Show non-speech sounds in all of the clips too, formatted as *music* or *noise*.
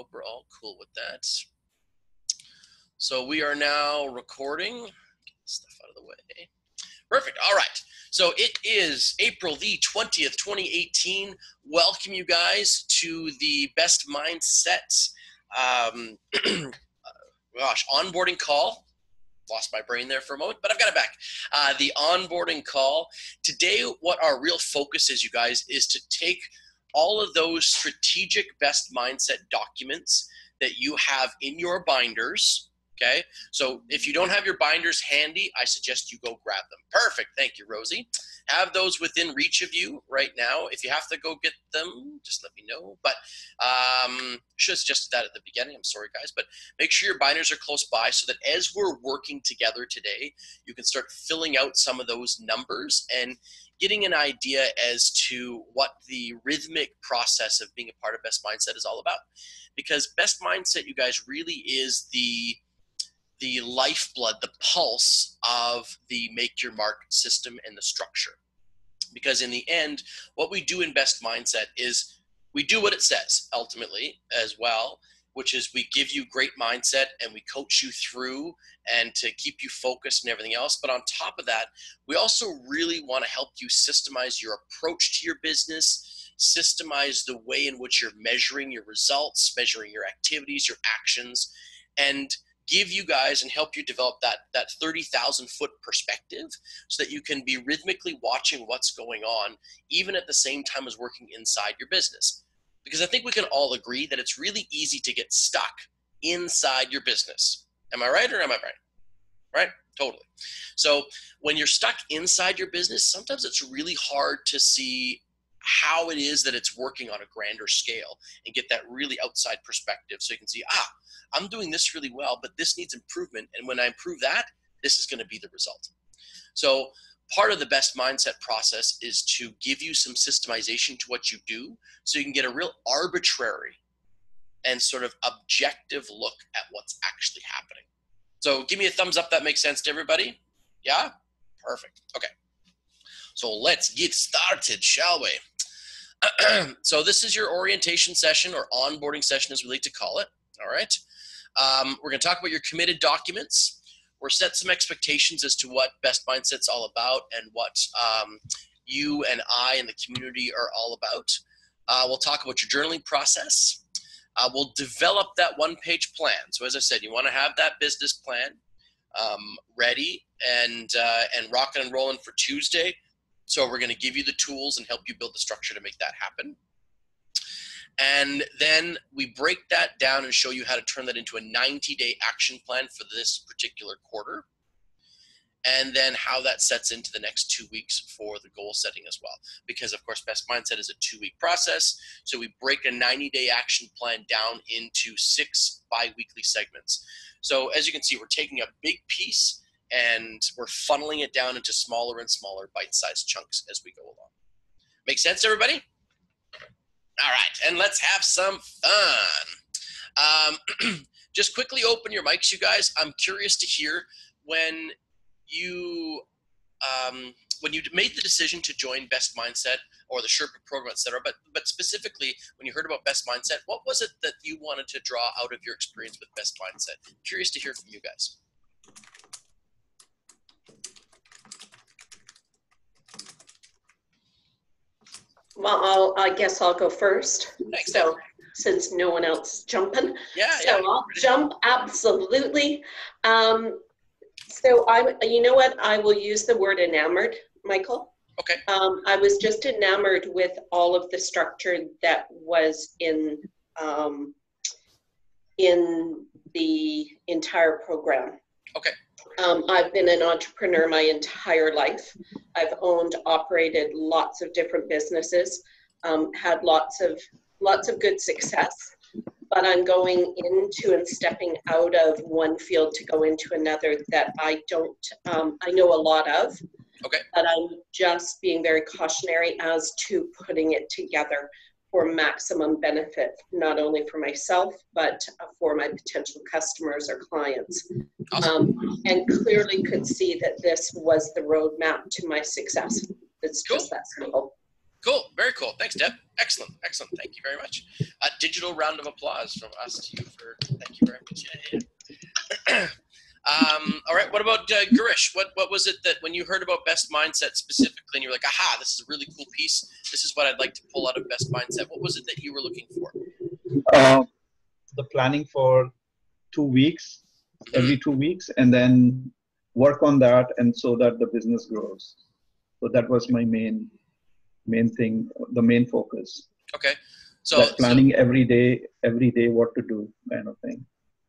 hope we're all cool with that. So we are now recording. Get this stuff out of the way. Perfect. All right. So it is April the 20th, 2018. Welcome you guys to the Best Mindset um, *clears throat* gosh, onboarding call. Lost my brain there for a moment, but I've got it back. Uh, the onboarding call. Today, what our real focus is, you guys, is to take all of those strategic best mindset documents that you have in your binders Okay, so if you don't have your binders handy, I suggest you go grab them. Perfect. Thank you, Rosie. Have those within reach of you right now. If you have to go get them, just let me know. But um, should have suggested that at the beginning. I'm sorry, guys. But make sure your binders are close by so that as we're working together today, you can start filling out some of those numbers and getting an idea as to what the rhythmic process of being a part of Best Mindset is all about. Because Best Mindset, you guys, really is the the lifeblood, the pulse of the make your mark system and the structure. Because in the end, what we do in Best Mindset is we do what it says ultimately as well, which is we give you great mindset and we coach you through and to keep you focused and everything else. But on top of that, we also really want to help you systemize your approach to your business, systemize the way in which you're measuring your results, measuring your activities, your actions, and give you guys and help you develop that that 30,000 foot perspective so that you can be rhythmically watching what's going on even at the same time as working inside your business because I think we can all agree that it's really easy to get stuck inside your business. Am I right or am I right? Right? Totally. So when you're stuck inside your business, sometimes it's really hard to see how it is that it's working on a grander scale and get that really outside perspective so you can see, ah, I'm doing this really well, but this needs improvement. And when I improve that, this is going to be the result. So, part of the best mindset process is to give you some systemization to what you do so you can get a real arbitrary and sort of objective look at what's actually happening. So, give me a thumbs up that makes sense to everybody. Yeah? Perfect. Okay. So, let's get started, shall we? *clears throat* so, this is your orientation session or onboarding session, as we like to call it. All right. Um, we're going to talk about your committed documents. We're set some expectations as to what Best Mindset's all about and what um, you and I and the community are all about. Uh, we'll talk about your journaling process. Uh, we'll develop that one page plan. So, as I said, you want to have that business plan um, ready and, uh, and rocking and rolling for Tuesday. So, we're going to give you the tools and help you build the structure to make that happen. And then we break that down and show you how to turn that into a 90 day action plan for this particular quarter. And then how that sets into the next two weeks for the goal setting as well. Because, of course, Best Mindset is a two week process. So we break a 90 day action plan down into six bi weekly segments. So, as you can see, we're taking a big piece and we're funneling it down into smaller and smaller bite sized chunks as we go along. Make sense, everybody? All right, and let's have some fun. Um, *clears throat* just quickly open your mics, you guys. I'm curious to hear when you um, when you made the decision to join Best Mindset or the Sherpa program, etc. But but specifically, when you heard about Best Mindset, what was it that you wanted to draw out of your experience with Best Mindset? Curious to hear from you guys. Well, I'll, I guess I'll go first. Thanks. So, since no one else is jumping. Yeah, So yeah. I'll jump absolutely. Um, so I, you know what? I will use the word enamored, Michael. Okay. Um, I was just enamored with all of the structure that was in um, in the entire program. Okay. Um, I've been an entrepreneur my entire life. I've owned, operated lots of different businesses, um, had lots of lots of good success. But I'm going into and stepping out of one field to go into another that I don't, um, I know a lot of. Okay. But I'm just being very cautionary as to putting it together for maximum benefit, not only for myself, but for my potential customers or clients. Awesome. Um, and clearly could see that this was the roadmap to my success. It's Cool. just that simple. Cool. Very cool. Thanks, Deb. Excellent. Excellent. Thank you very much. A digital round of applause from us to you for thank you very much. *clears throat* Yeah, yeah. Um, all right. What about uh, Gurish? What what was it that when you heard about Best Mindset specifically, and you're like, aha, this is a really cool piece. This is what I'd like to pull out of Best Mindset. What was it that you were looking for? Uh, the planning for two weeks, every two weeks, and then work on that, and so that the business grows. So that was my main main thing, the main focus. Okay. So that planning so, every day, every day what to do, kind of thing.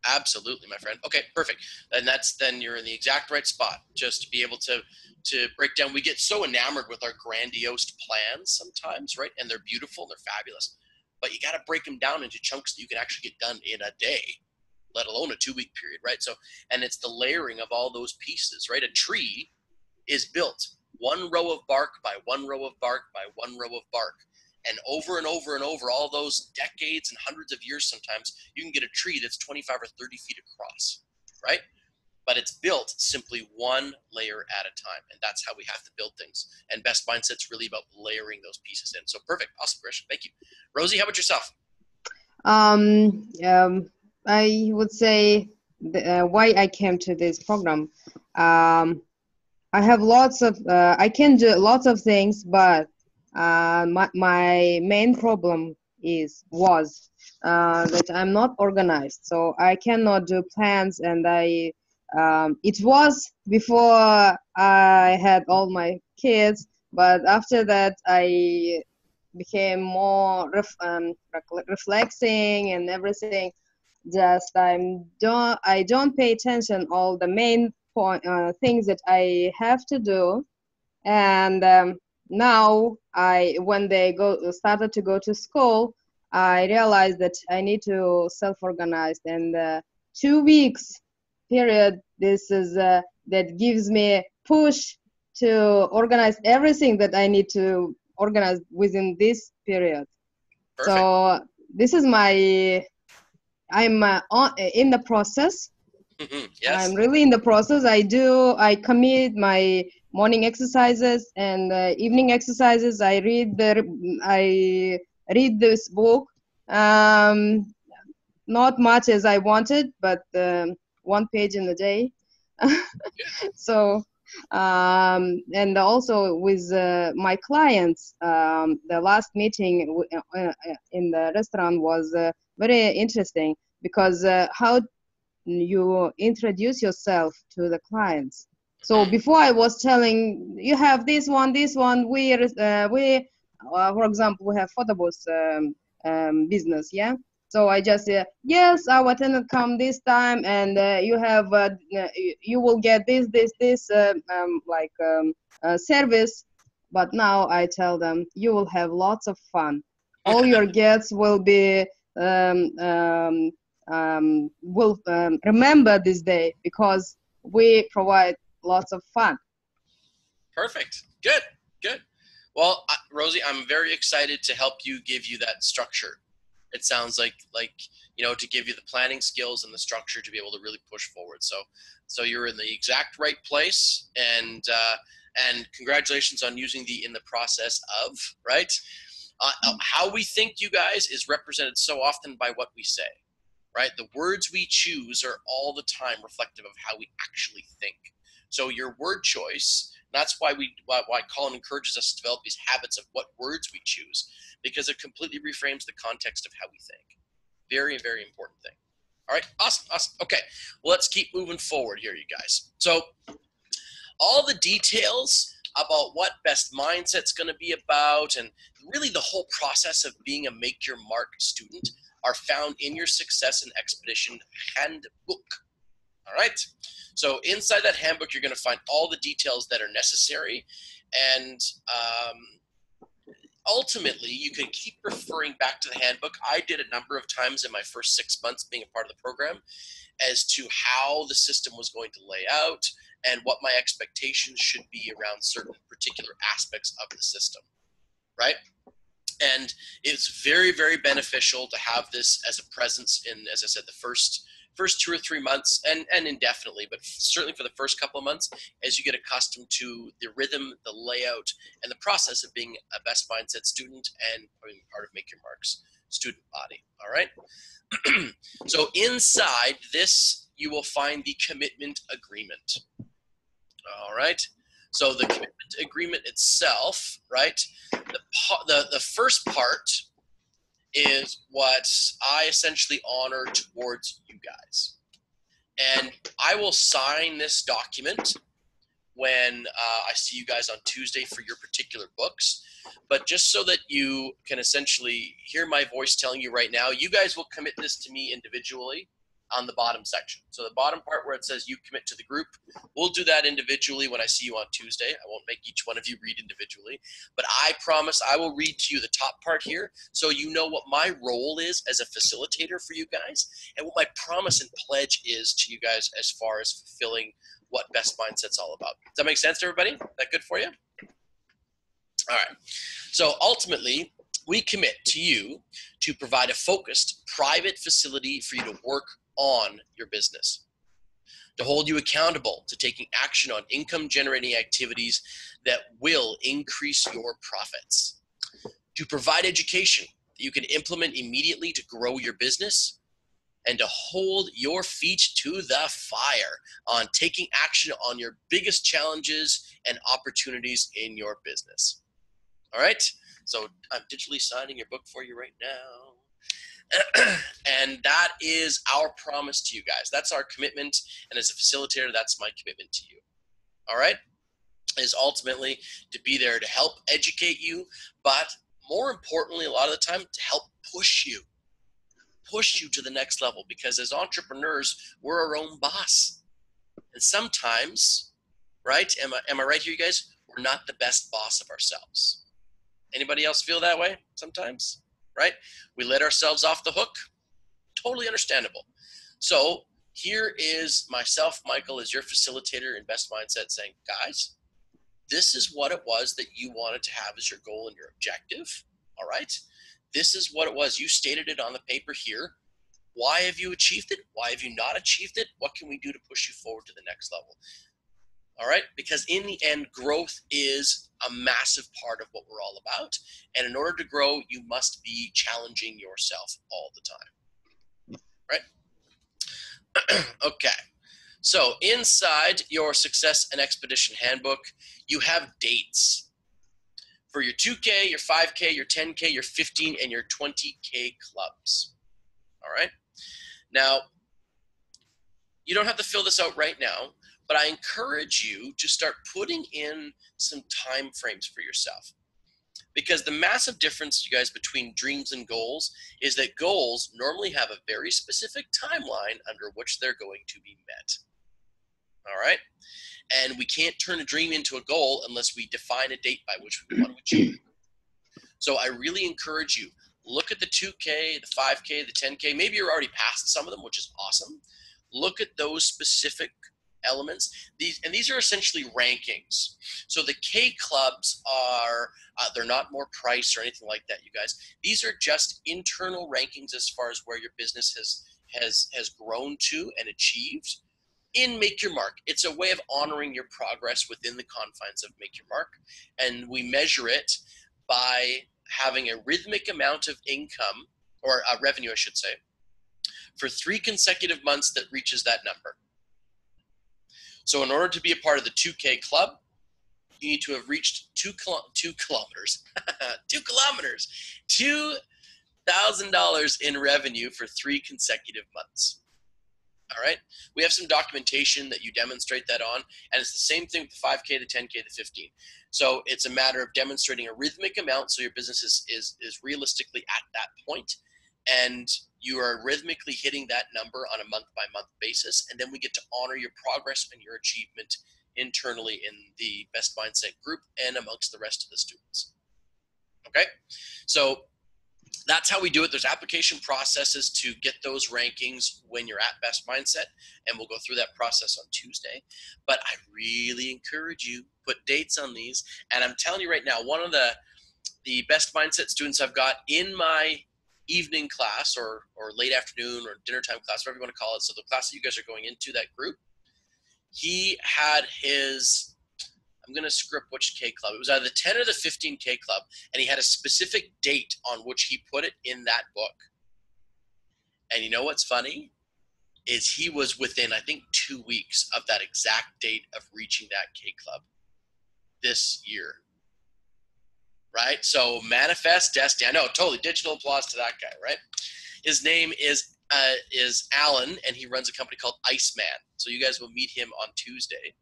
Absolutely, my friend. Okay, perfect. And that's then you're in the exact right spot just to be able to to break down. We get so enamored with our grandiose plans sometimes, right? And they're beautiful, and they're fabulous. But you got to break them down into chunks that you can actually get done in a day, let alone a two week period, right? So, and it's the layering of all those pieces, right? A tree is built one row of bark by one row of bark by one row of bark. And over and over and over, all those decades and hundreds of years sometimes, you can get a tree that's 25 or 30 feet across, right? But it's built simply one layer at a time. And that's how we have to build things. And Best Mindset's really about layering those pieces in. So perfect. Awesome, Grish. Thank you. Rosie, how about yourself? Um, um, I would say the, uh, why I came to this program. Um, I have lots of uh, I can do lots of things, but uh, my my main problem is was uh, that I'm not organized, so I cannot do plans, and I um, it was before I had all my kids, but after that I became more ref, um, reflexing and everything. Just I'm don't I don't pay attention all the main point uh, things that I have to do, and um, now I when they go started to go to school, I realized that I need to self-organize. And uh, two weeks period, this is uh, that gives me push to organize everything that I need to organize within this period. Perfect. So this is my I'm uh, on, in the process Mm-hmm. Yes. I'm really in the process. I do. I commit my morning exercises and uh, evening exercises. I read the. I read this book. Um, not much as I wanted, but um, one page in a day. *laughs* so, um, and also with uh, my clients, um, the last meeting uh, uh, in the restaurant was uh, very interesting because uh, how you introduce yourself to the clients. So before I was telling you have this one, this one. We uh, we uh, for example we have photo booth um, um, business, yeah. So I just say yes, our tenant come this time, and uh, you have uh, you will get this this this uh, um, like um, uh, service. But now I tell them you will have lots of fun. All your *laughs* guests will be um, um, um, will um, remember this day because we provide lots of fun. Perfect. Good. Good. Well, Rosie, I'm very excited to help you give you that structure. It sounds like like you know to give you the planning skills and the structure to be able to really push forward. So so you're in the exact right place, and uh, and congratulations on using the in the process of right. Uh, how we think, you guys, is represented so often by what we say right? The words we choose are all the time reflective of how we actually think. So your word choice, that's why we why, why Colin encourages us to develop these habits of what words we choose, because it completely reframes the context of how we think. Very, very important thing. All right, awesome, awesome. Okay, well, let's keep moving forward here, you guys. So all the details about what best mindset's going to be about and really the whole process of being a make your mark student are found in your Success and Expedition handbook. All right. So inside that handbook, you're going to find all the details that are necessary, and um, ultimately, you can keep referring back to the handbook. I did a number of times in my first six months being a part of the program, as to how the system was going to lay out and what my expectations should be around certain particular aspects of the system. Right and it's very very beneficial to have this as a presence in as i said the first first two or three months, and and indefinitely, but certainly for the first couple of months, as you get accustomed to the rhythm, the layout, and the process of being a Best Mindset student and being part of Make Your Marks student body. All right. *clears throat* so inside this, you will find the commitment agreement. All right. So the commitment agreement itself, right? The, the, the first part is what I essentially honor towards you guys. And I will sign this document when uh, I see you guys on Tuesday for your particular books. But just so that you can essentially hear my voice telling you right now, you guys will commit this to me individually on the bottom section. So the bottom part where it says you commit to the group, we'll do that individually when I see you on Tuesday. I won't make each one of you read individually, but I promise I will read to you the top part here so you know what my role is as a facilitator for you guys and what my promise and pledge is to you guys as far as fulfilling what best mindset's all about. Does that make sense to everybody? That good for you? All right. So ultimately, we commit to you to provide a focused private facility for you to work on your business, to hold you accountable to taking action on income generating activities that will increase your profits, to provide education that you can implement immediately to grow your business, and to hold your feet to the fire on taking action on your biggest challenges and opportunities in your business. All right? So I'm digitally signing your book for you right now. *clears throat* and that is our promise to you guys. That's our commitment. And as a facilitator, that's my commitment to you. All right? Is ultimately to be there to help educate you, but more importantly, a lot of the time, to help push you. Push you to the next level because as entrepreneurs, we're our own boss. And sometimes, right? Am I, am I right here, you guys? We're not the best boss of ourselves. Anybody else feel that way sometimes? Right? We let ourselves off the hook. Totally understandable. So here is myself, Michael, as your facilitator in Best Mindset saying, guys, this is what it was that you wanted to have as your goal and your objective. All right. This is what it was. You stated it on the paper here. Why have you achieved it? Why have you not achieved it? What can we do to push you forward to the next level? All right. Because in the end, growth is a massive part of what we're all about. And in order to grow, you must be challenging yourself all the time. Right? *clears throat* okay. So inside your success and expedition handbook, you have dates for your 2K, your 5K, your 10K, your 15, and your 20K clubs. All right. Now, you don't have to fill this out right now, but I encourage you to start putting in some time frames for yourself. Because the massive difference, you guys, between dreams and goals is that goals normally have a very specific timeline under which they're going to be met. All right? And we can't turn a dream into a goal unless we define a date by which we want to achieve it. So I really encourage you look at the 2K, the 5K, the 10K. Maybe you're already past some of them, which is awesome. Look at those specific elements. These and these are essentially rankings. So the k clubs are uh, they're not more price or anything like that you guys. These are just internal rankings as far as where your business has has has grown to and achieved in make your mark. It's a way of honoring your progress within the confines of make your mark. And we measure it by having a rhythmic amount of income or uh, revenue i should say for three consecutive months that reaches that number so in order to be a part of the 2K club, you need to have reached two, kilo- two kilometers, *laughs* two kilometers, two thousand dollars in revenue for three consecutive months. All right, we have some documentation that you demonstrate that on, and it's the same thing with the 5K, the 10K, the 15. So it's a matter of demonstrating a rhythmic amount so your business is is, is realistically at that point, and you are rhythmically hitting that number on a month by month basis and then we get to honor your progress and your achievement internally in the best mindset group and amongst the rest of the students. Okay? So that's how we do it. There's application processes to get those rankings when you're at best mindset and we'll go through that process on tuesday. But i really encourage you put dates on these. And i'm telling you right now one of the the best mindset students i've got in my evening class or or late afternoon or dinner time class, whatever you want to call it. So the class that you guys are going into that group, he had his I'm gonna script which K club. It was either the 10 or the 15 K club, and he had a specific date on which he put it in that book. And you know what's funny? Is he was within I think two weeks of that exact date of reaching that K club this year. Right? So manifest destiny. I know, totally digital applause to that guy, right? His name is uh, is Alan, and he runs a company called Iceman. So you guys will meet him on Tuesday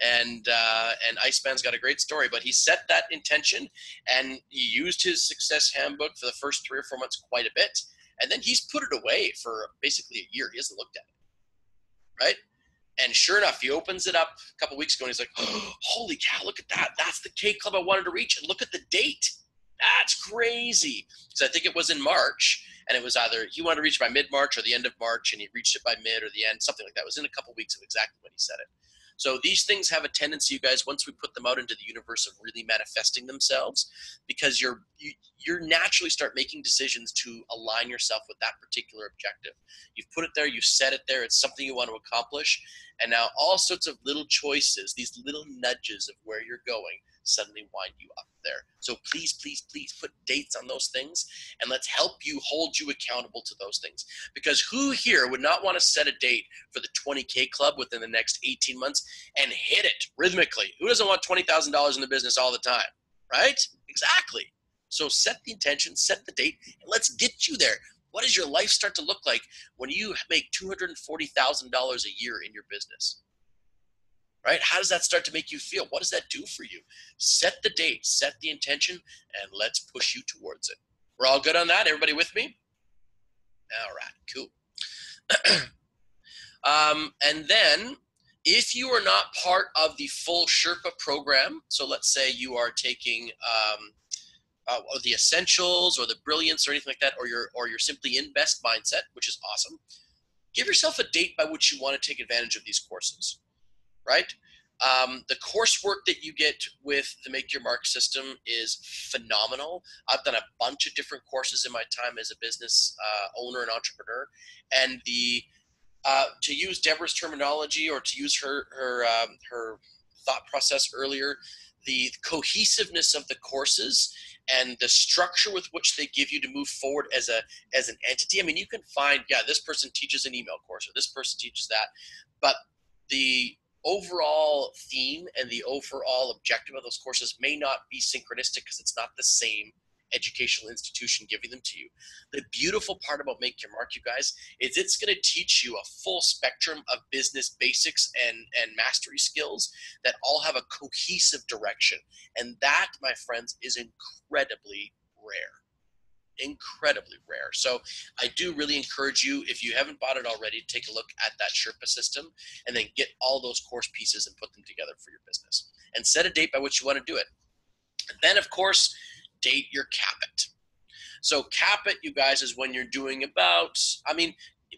and uh, and Iceman's got a great story. But he set that intention, and he used his success handbook for the first three or four months quite a bit, and then he's put it away for basically a year. He hasn't looked at it, right? And sure enough, he opens it up a couple weeks ago, and he's like, oh, *gasps* "Holy cow! Look at that! That's the K Club I wanted to reach, and look at the date. That's crazy." So I think it was in March, and it was either he wanted to reach by mid March or the end of March, and he reached it by mid or the end, something like that. It was in a couple weeks of exactly when he said it. So these things have a tendency, you guys, once we put them out into the universe of really manifesting themselves, because you're you, you're naturally start making decisions to align yourself with that particular objective. You've put it there, you've set it there, it's something you want to accomplish, and now all sorts of little choices, these little nudges of where you're going, suddenly wind you up there. So please, please, please put dates on those things and let's help you hold you accountable to those things. Because who here would not want to set a date for the 20K club within the next 18 months and hit it rhythmically? Who doesn't want $20,000 in the business all the time? Right? Exactly. So set the intention, set the date, and let's get you there. What does your life start to look like when you make $240,000 a year in your business? right? How does that start to make you feel? What does that do for you? Set the date, set the intention, and let's push you towards it. We're all good on that? Everybody with me? All right, cool. *clears throat* um, and then, if you are not part of the full Sherpa program, so let's say you are taking um, uh, the essentials or the brilliance or anything like that, or you're or you're simply in best mindset, which is awesome. Give yourself a date by which you want to take advantage of these courses right? Um, the coursework that you get with the Make Your Mark system is phenomenal. I've done a bunch of different courses in my time as a business uh, owner and entrepreneur, and the uh, to use Deborah's terminology or to use her her um, her thought process earlier, the cohesiveness of the courses and the structure with which they give you to move forward as a as an entity. I mean, you can find yeah, this person teaches an email course or this person teaches that, but the overall theme and the overall objective of those courses may not be synchronistic because it's not the same educational institution giving them to you. The beautiful part about Make Your Mark, you guys, is it's going to teach you a full spectrum of business basics and, and mastery skills that all have a cohesive direction. And that, my friends, is incredibly rare incredibly rare. So I do really encourage you, if you haven't bought it already, to take a look at that Sherpa system and then get all those course pieces and put them together for your business. And set a date by which you want to do it. And then, of course, date your cap it. So cap it, you guys, is when you're doing about, I mean,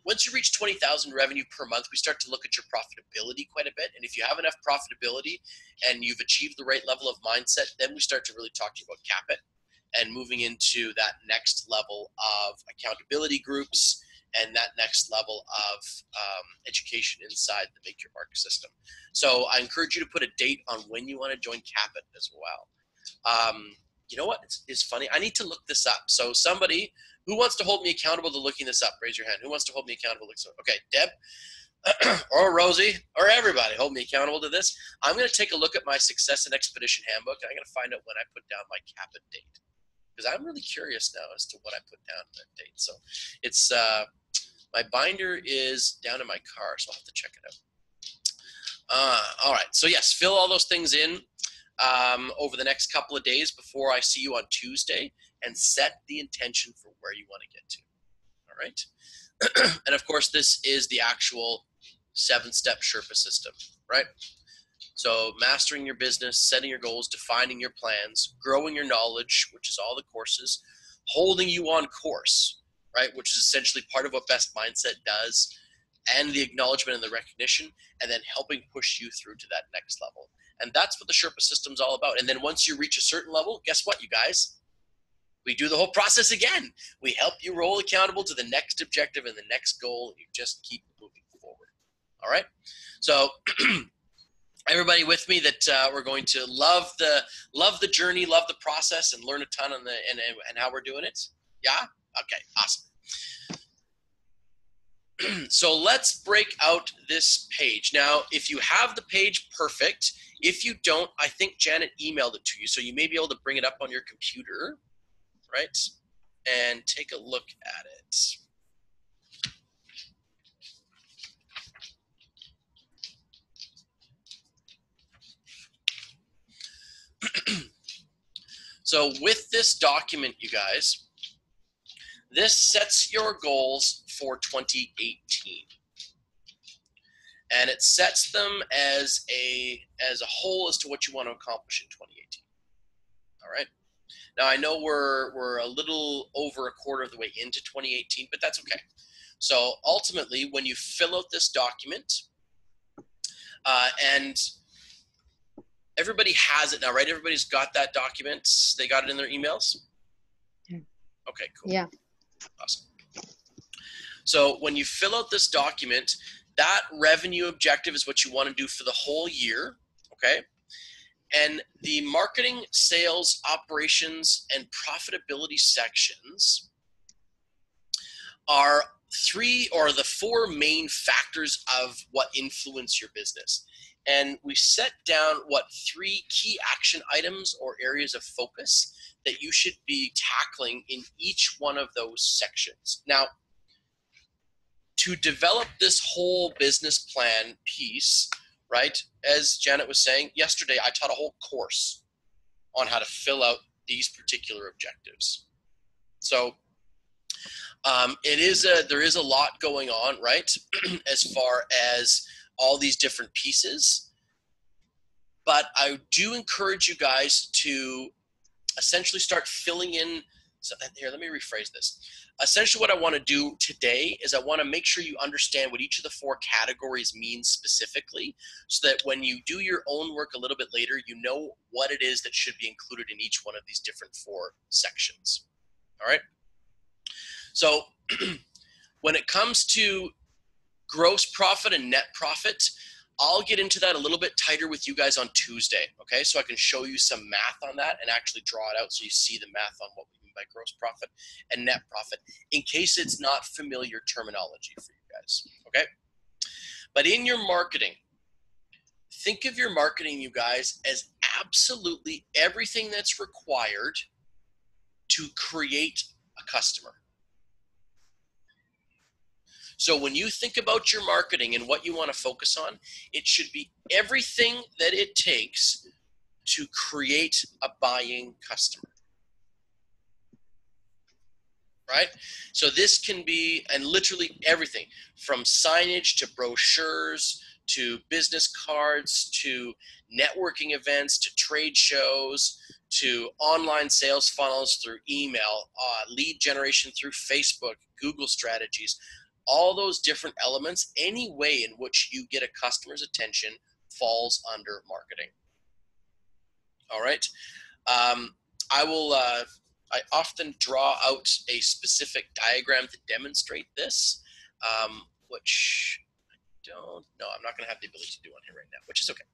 once you reach 20,000 revenue per month, we start to look at your profitability quite a bit. And if you have enough profitability and you've achieved the right level of mindset, then we start to really talk to you about cap it and moving into that next level of accountability groups and that next level of um, education inside the Make Your Mark system. So I encourage you to put a date on when you want to join Capit as well. Um, you know what? It's, funny. I need to look this up. So somebody who wants to hold me accountable to looking this up, raise your hand. Who wants to hold me accountable? Okay, Deb. *clears throat* or Rosie, or everybody, hold me accountable to this. I'm going to take a look at my Success and Expedition Handbook. And I'm going to find out when I put down my CAPIT date because I'm really curious now as to what I put down that date. So it's uh, my binder is down in my car, so I'll have to check it out. Uh, all right, so yes, fill all those things in um, over the next couple of days before I see you on Tuesday, and set the intention for where you want to get to. All right, *clears throat* and of course, this is the actual seven-step Sherpa system, right? So, mastering your business, setting your goals, defining your plans, growing your knowledge, which is all the courses, holding you on course, right, which is essentially part of what Best Mindset does, and the acknowledgement and the recognition, and then helping push you through to that next level. And that's what the Sherpa system's all about. And then once you reach a certain level, guess what, you guys? we do the whole process again. We help you roll accountable to the next objective and the next goal. You just keep moving forward. All right. So *clears throat* everybody with me that uh, we're going to love the love the journey, love the process, and learn a ton on the and and how we're doing it. Yeah. Okay. Awesome. *clears throat* so let's break out this page. Now, if you have the page perfect, if you don't, I think Janet emailed it to you. So you may be able to bring it up on your computer, right? And take a look at it. *clears throat* so with this document, you guys, this sets your goals for 2018. And it sets them as a as a whole as to what you want to accomplish in 2018. All right. Now I know we're we're a little over a quarter of the way into 2018, but that's okay. So ultimately, when you fill out this document, uh, and everybody has it now, right? Everybody's got that document. They got it in their emails. Okay, cool. Yeah. Awesome. So when you fill out this document, that revenue objective is what you want to do for the whole year. Okay. And the marketing, sales, operations, and profitability sections are three or the four main factors of what influence your business. And we set down what three key action items or areas of focus that you should be tackling in each one of those sections. Now, to develop this whole business plan piece, right? As Janet was saying yesterday, I taught a whole course on how to fill out these particular objectives. So um, it is a there is a lot going on, right? *clears throat* as far as all these different pieces. But I do encourage you guys to essentially start filling in. So here, let me rephrase this. Essentially, what I want to do today is I want to make sure you understand what each of the four categories means specifically, so that when you do your own work a little bit later, you know what it is that should be included in each one of these different four sections. All right. So, *clears throat* when it comes to gross profit and net profit, I'll get into that a little bit tighter with you guys on Tuesday, okay? So I can show you some math on that and actually draw it out so you see the math on what we mean by gross profit and net profit in case it's not familiar terminology for you guys, okay? But in your marketing, think of your marketing, you guys, as absolutely everything that's required to create a customer. So when you think about your marketing and what you want to focus on, it should be everything that it takes to create a buying customer. Right? So this can be, and literally everything from signage to brochures to business cards to networking events to trade shows to online sales funnels through email, uh, lead generation through Facebook, Google strategies, all those different elements, any way in which you get a customer's attention falls under marketing. All right. Um, I will, uh, I often draw out a specific diagram to demonstrate this, um, which I don't know. I'm not going to have the ability to do on here right now, which is okay.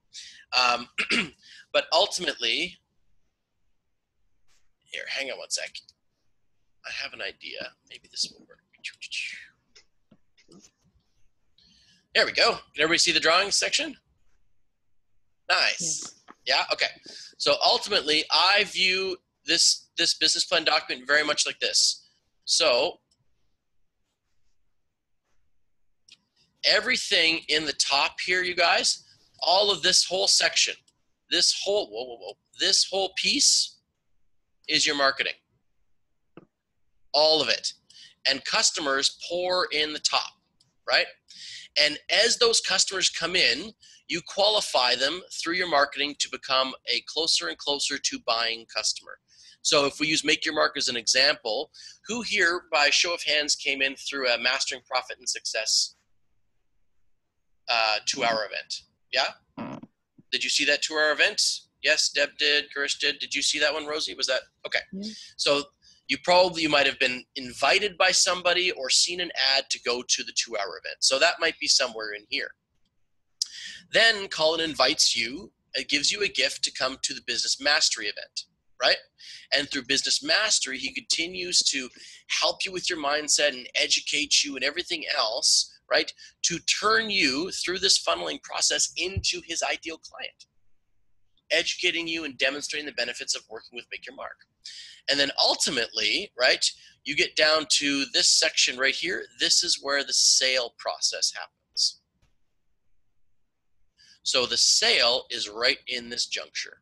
Um, *clears throat* but ultimately, here, hang on one sec. I have an idea. Maybe this will work. There we go. Can everybody see the drawing section? Nice. Yeah. Okay. So ultimately, I view this this business plan document very much like this. So everything in the top here, you guys, all of this whole section, this whole whoa whoa whoa, this whole piece is your marketing. All of it, and customers pour in the top, right? And as those customers come in, you qualify them through your marketing to become a closer and closer to buying customer. So if we use Make Your Mark as an example, who here by show of hands came in through a Mastering Profit and Success uh, two-hour event? Yeah? Did you see that two-hour event? Yes, Deb did, Karish did. Did you see that one, Rosie? Was that okay? Yeah. So you probably you might have been invited by somebody or seen an ad to go to the two hour event. So that might be somewhere in here. Then colin invites you it gives you a gift to come to the business mastery event right? And through business mastery he continues to help you with your mindset and educate you and everything else right to turn you through this funneling process into his ideal client educating you and demonstrating the benefits of working with make your mark and then ultimately, right, you get down to this section right here. This is where the sale process happens. So the sale is right in this juncture.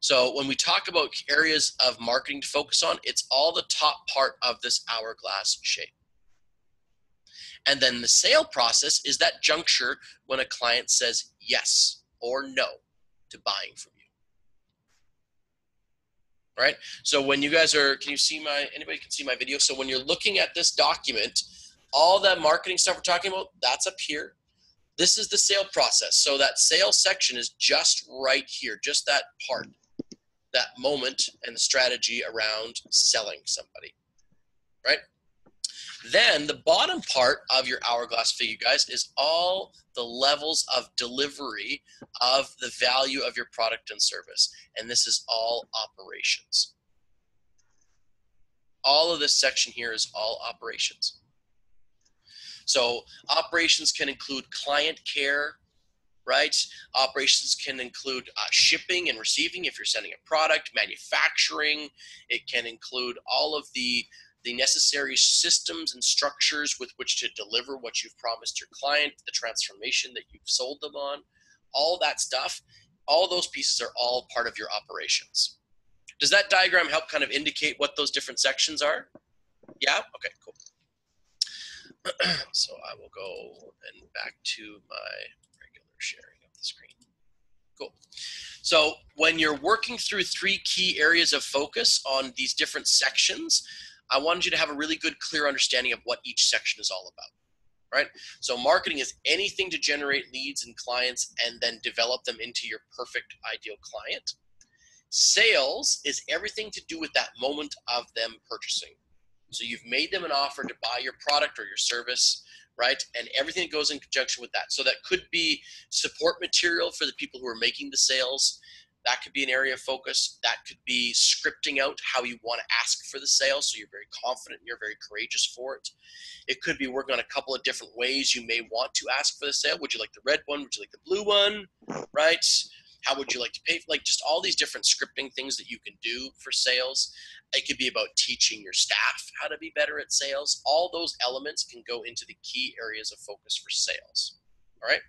So when we talk about areas of marketing to focus on, it's all the top part of this hourglass shape. And then the sale process is that juncture when a client says yes or no to buying from you right? So when you guys are, can you see my, anybody can see my video? So when you're looking at this document, all that marketing stuff we're talking about, that's up here. This is the sale process. So that sales section is just right here, just that part, that moment and the strategy around selling somebody, right? Then the bottom part of your hourglass figure, guys, is all the levels of delivery of the value of your product and service. And this is all operations. All of this section here is all operations. So operations can include client care, right? Operations can include uh, shipping and receiving if you're sending a product, manufacturing. It can include all of the the necessary systems and structures with which to deliver what you've promised your client, the transformation that you've sold them on, all that stuff, all those pieces are all part of your operations. Does that diagram help kind of indicate what those different sections are? Yeah? Okay, cool. *clears throat* so I will go and back to my regular sharing of the screen. Cool. So when you're working through three key areas of focus on these different sections, I wanted you to have a really good, clear understanding of what each section is all about. Right? So, marketing is anything to generate leads and clients and then develop them into your perfect ideal client. Sales is everything to do with that moment of them purchasing. So, you've made them an offer to buy your product or your service, right? And everything that goes in conjunction with that. So, that could be support material for the people who are making the sales that could be an area of focus. That could be scripting out how you want to ask for the sale so you're very confident and you're very courageous for it. It could be working on a couple of different ways you may want to ask for the sale. Would you like the red one? Would you like the blue one? Right? How would you like to pay? Like just all these different scripting things that you can do for sales. It could be about teaching your staff how to be better at sales. All those elements can go into the key areas of focus for sales. All right.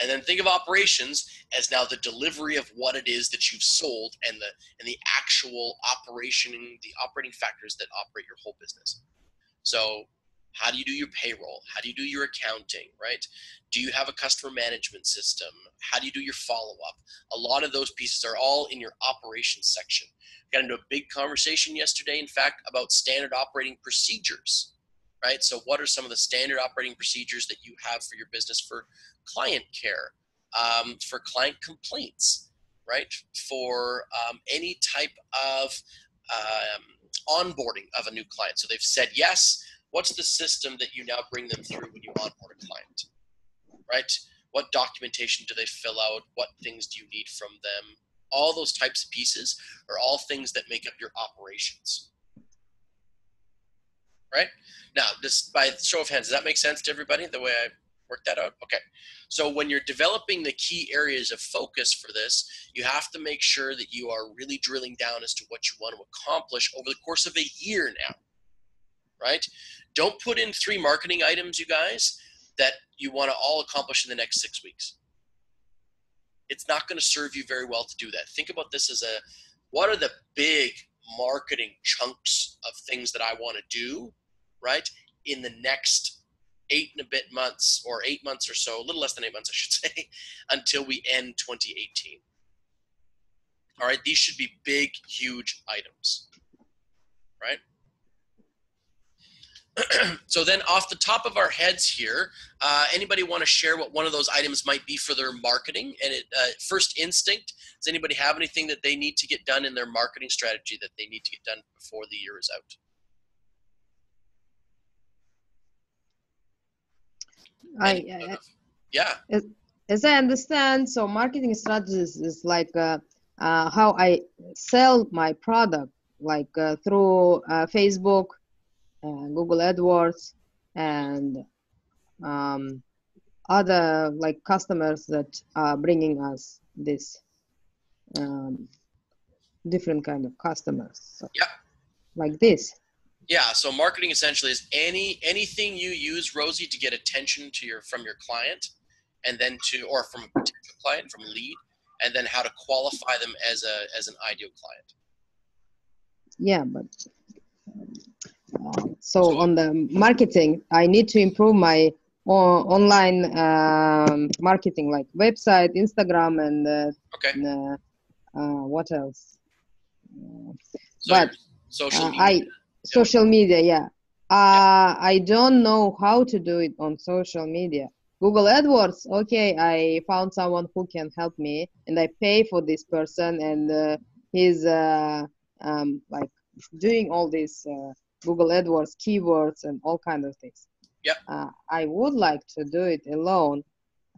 And then think of operations as now the delivery of what it is that you've sold and the and the actual operation the operating factors that operate your whole business. So how do you do your payroll? How do you do your accounting, right? Do you have a customer management system? How do you do your follow up? A lot of those pieces are all in your operations section. got into a big conversation yesterday, in fact, about standard operating procedures, right? So, what are some of the standard operating procedures that you have for your business for client care, um, for client complaints, right? For um, any type of um, onboarding of a new client. So they've said yes. What's the system that you now bring them through when you onboard a client, right? What documentation do they fill out? What things do you need from them? All those types of pieces are all things that make up your operations. Right? Now, just by show of hands, does that make sense to everybody the way I work that out? Okay. So when you're developing the key areas of focus for this, you have to make sure that you are really drilling down as to what you want to accomplish over the course of a year now. Right? Don't put in three marketing items, you guys, that you want to all accomplish in the next six weeks. It's not going to serve you very well to do that. Think about this as a what are the big marketing chunks of things that I want to do, right, in the next eight and a bit months or eight months or so, a little less than eight months, *laughs* I should say, until we end 2018. All right, these should be big, huge items, right? *clears throat* so then off the top of our heads here, uh, anybody want to share what one of those items might be for their marketing? And it, uh, first instinct, does anybody have anything that they need to get done in their marketing strategy that they need to get done before the year is out? I, yeah, as I understand, so marketing strategies is like uh, uh, how I sell my product, like uh, through uh, Facebook, Google AdWords, and um, other like customers that are bringing us this um, different kind of customers. So, Yeah. Like this. Yeah. So marketing essentially is any anything you use, Rosie, to get attention to your from your client, and then to or from a potential client, from lead, and then how to qualify them as a as an ideal client. Yeah, but uh, so on the marketing, I need to improve my o- online um, marketing, like website, Instagram, and, uh, Okay. and uh, uh, what else? So But, social uh, media. I social media, yeah. Uh, I don't know how to do it on social media. Google AdWords, okay, I found someone who can help me, and I pay for this person, and uh, he's uh, um, like doing all these uh, Google AdWords keywords and all kind of things. Yeah. Uh, I would like to do it alone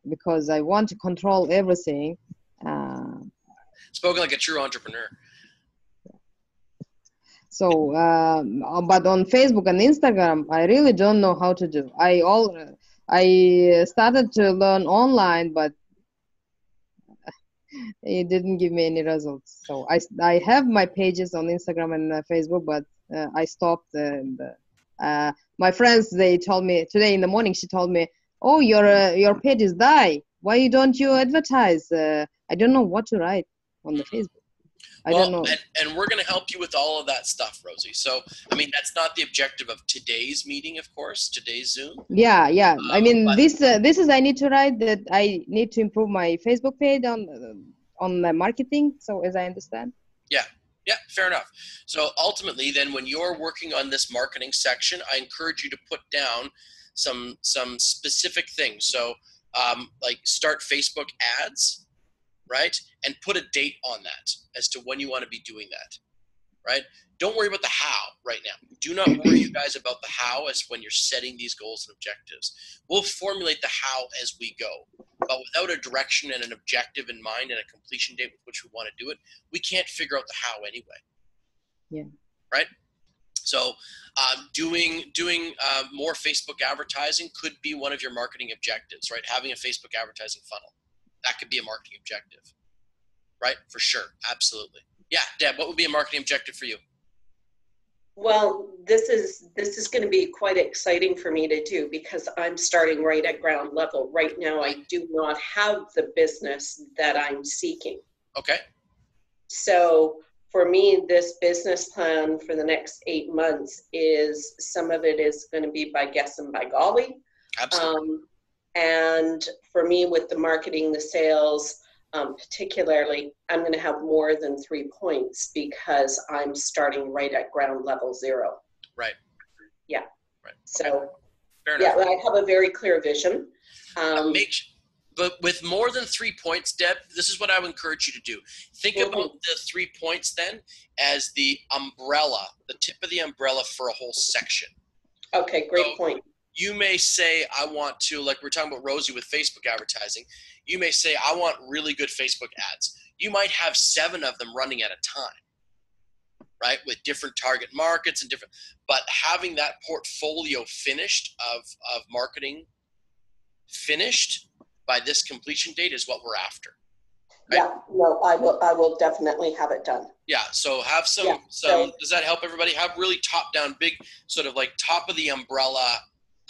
because I want to control everything. Uh, Spoken like a true entrepreneur. So, uh, but on Facebook and Instagram, I really don't know how to do. I all I started to learn online, but *laughs* it didn't give me any results. So I I have my pages on Instagram and uh, Facebook, but uh, I stopped. And uh, my friends they told me today in the morning. She told me, "Oh, your uh, your pages die. Why don't you advertise?" Uh, I don't know what to write on the Facebook. I well, don't know. And, and we're going to help you with all of that stuff, Rosie. So, I mean, that's not the objective of today's meeting, of course, today's Zoom. Yeah, yeah. I Um, mean, this uh, this is I need to write that I need to improve my Facebook page on uh, on the marketing. So as I understand. Yeah. Yeah, fair enough. So ultimately, then, when you're working on this marketing section, I encourage you to put down some some specific things. So, um, like start Facebook ads, right, and put a date on that as to when you want to be doing that, right. Don't worry about the how right now. Do not worry, you guys, about the how as when you're setting these goals and objectives. We'll formulate the how as we go, but without a direction and an objective in mind and a completion date with which we want to do it, we can't figure out the how anyway. Yeah. Right. So, um, doing doing uh, more Facebook advertising could be one of your marketing objectives, right? Having a Facebook advertising funnel that could be a marketing objective, right? For sure, absolutely. Yeah, Deb, what would be a marketing objective for you? Well, this is this is going to be quite exciting for me to do because I'm starting right at ground level. Right now, I do not have the business that I'm seeking. Okay. So for me, this business plan for the next eight months is some of it is going to be by guess and by golly. Absolutely. Um, and for me, with the marketing, the sales, um, particularly, I'm going to have more than three points because I'm starting right at ground level zero. Right. Yeah. Right. So, Fair yeah. I have a very clear vision. Um, Make, but with more than three points, Deb, this is what I would encourage you to do. Think Mhm. about the three points then as the umbrella, the tip of the umbrella for a whole section. okay, great So- point. You may say i want to like we're talking about rosie with facebook advertising you may say i want really good facebook ads you might have seven of them running at a time right with different target markets and different but having that portfolio finished of of marketing finished by this completion date is what we're after Right. Yeah, no, I will. I will definitely have it done. yeah so have some Yeah, some so- does that help everybody have really top down big sort of like top of the umbrella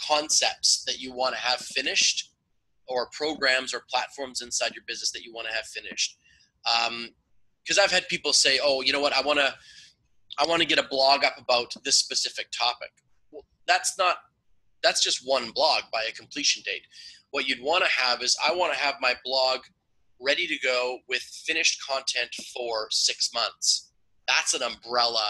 concepts that you want to have finished or programs or platforms inside your business that you want to have finished. Um, because i've had people say oh you know what? I want to i want to get a blog up about this specific topic. Well, that's not that's just one blog by a completion date. What you'd want to have is i want to have my blog ready to go with finished content for six months. That's an umbrella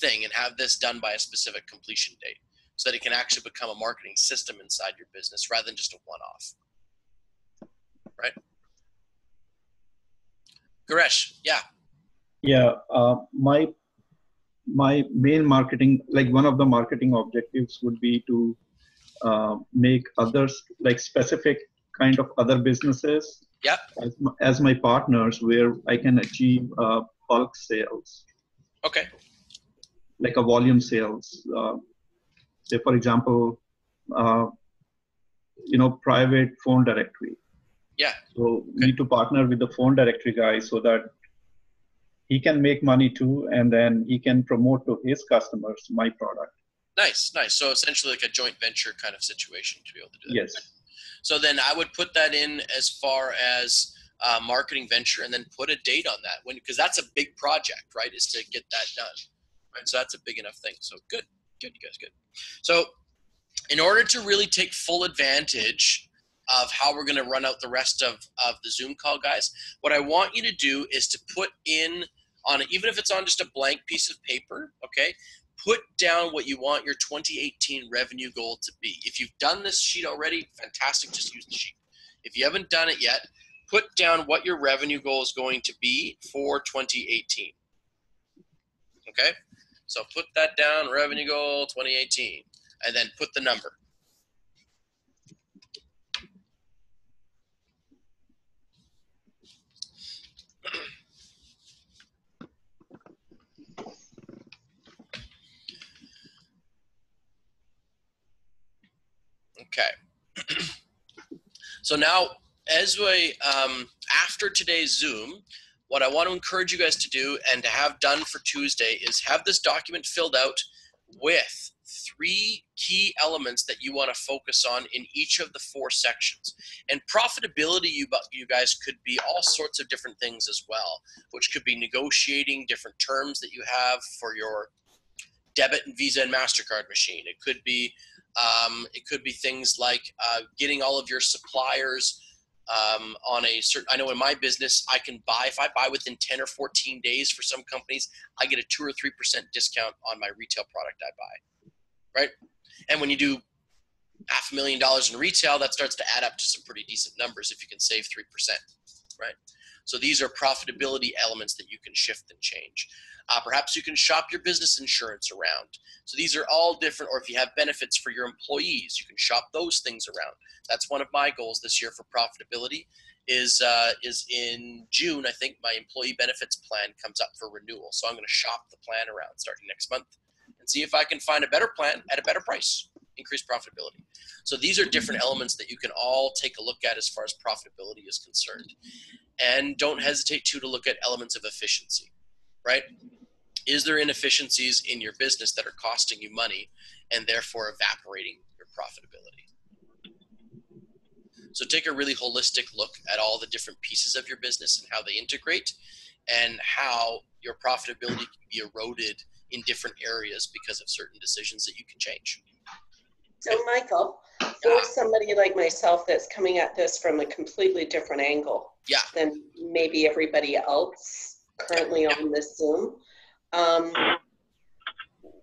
thing and have this done by a specific completion date so that it can actually become a marketing system inside your business rather than just a one-off. Right? Goresh, yeah. Yeah, uh, my my main marketing, like one of the marketing objectives, would be to uh, make others like specific kind of other businesses Yep. as my, as my partners where I can achieve uh, bulk sales, Okay. like a volume sales. Uh, say, for example, uh, you know, private phone directory. Yeah. So we need to partner with the phone directory guy so that he can make money too, and then he can promote to his customers my product. Nice, nice. So essentially like a joint venture kind of situation to be able to do that. Yes. So then I would put that in as far as uh, marketing venture, and then put a date on that when because that's a big project, right? Is to get that done, right? So that's a big enough thing. So good, good, you guys, good. So in order to really take full advantage of how we're going to run out the rest of of the Zoom call, guys, what I want you to do is to put in on it, even if it's on just a blank piece of paper, okay? put down what you want your 2018 revenue goal to be. If you've done this sheet already, fantastic, just use the sheet. If you haven't done it yet, put down what your revenue goal is going to be for 2018. Okay? So put that down, revenue goal 2018, and then put the number. *clears throat* Okay. *clears throat* so now, as we um, after today's Zoom, what I want to encourage you guys to do and to have done for Tuesday is have this document filled out with three key elements that you want to focus on in each of the four sections. And profitability, you you guys could be all sorts of different things as well, which could be negotiating different terms that you have for your debit and Visa and Mastercard machine. It could be um, it could be things like uh, getting all of your suppliers um, on a certain. I know in my business, I can buy if I buy within ten or fourteen days for some companies, I get a two or three percent discount on my retail product I buy, right? And when you do half a million dollars in retail, that starts to add up to some pretty decent numbers if you can save three percent, right? So these are profitability elements that you can shift and change. Uh, perhaps you can shop your business insurance around. So these are all different, or if you have benefits for your employees, you can shop those things around. That's one of my goals this year for profitability. Is uh, is in June, I think my employee benefits plan comes up for renewal. So I'm going to shop the plan around starting next month and see if I can find a better plan at a better price, increase profitability. So these are different elements that you can all take a look at as far as profitability is concerned. And don't hesitate to to look at elements of efficiency, right? Is there inefficiencies in your business that are costing you money and therefore evaporating your profitability? So take a really holistic look at all the different pieces of your business and how they integrate and how your profitability can be eroded in different areas because of certain decisions that you can change. So, Michael, for somebody like myself that's coming at this from a completely different angle Yeah. than maybe everybody else currently on this Zoom, um,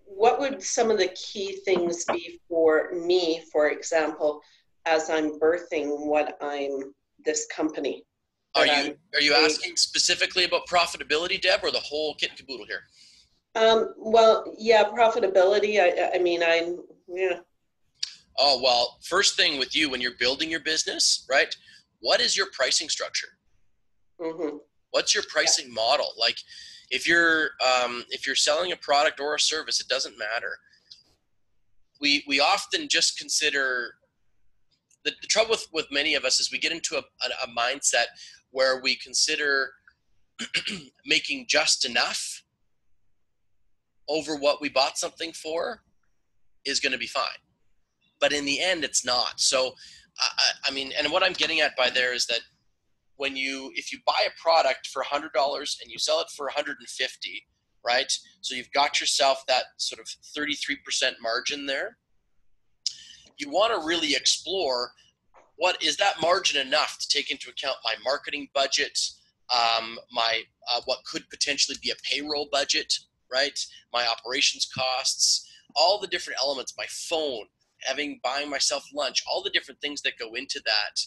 what would some of the key things be for me, for example, as I'm birthing what I'm this company? Are you are you I'm- asking specifically about profitability, Deb, or the whole kit and caboodle here? Um, well, yeah, profitability. I, I mean, I'm, yeah. Oh well, first thing with you when you're building your business, right? What is your pricing structure? hmm What's your pricing model? Like, if you're um, if you're selling a product or a service, it doesn't matter. We we often just consider the, the trouble with with many of us is we get into a, a, a mindset where we consider *clears throat* making just enough over what we bought something for is going to be fine but in the end it's not so I, I mean and what i'm getting at by there is that when you if you buy a product for $100 and you sell it for 150 right? So you've got yourself that sort of 33% margin there. You want to really explore what is that margin enough to take into account my marketing budget um, my uh, what could potentially be a payroll budget right? My operations costs all the different elements, my phone, having buying myself lunch, all the different things that go into that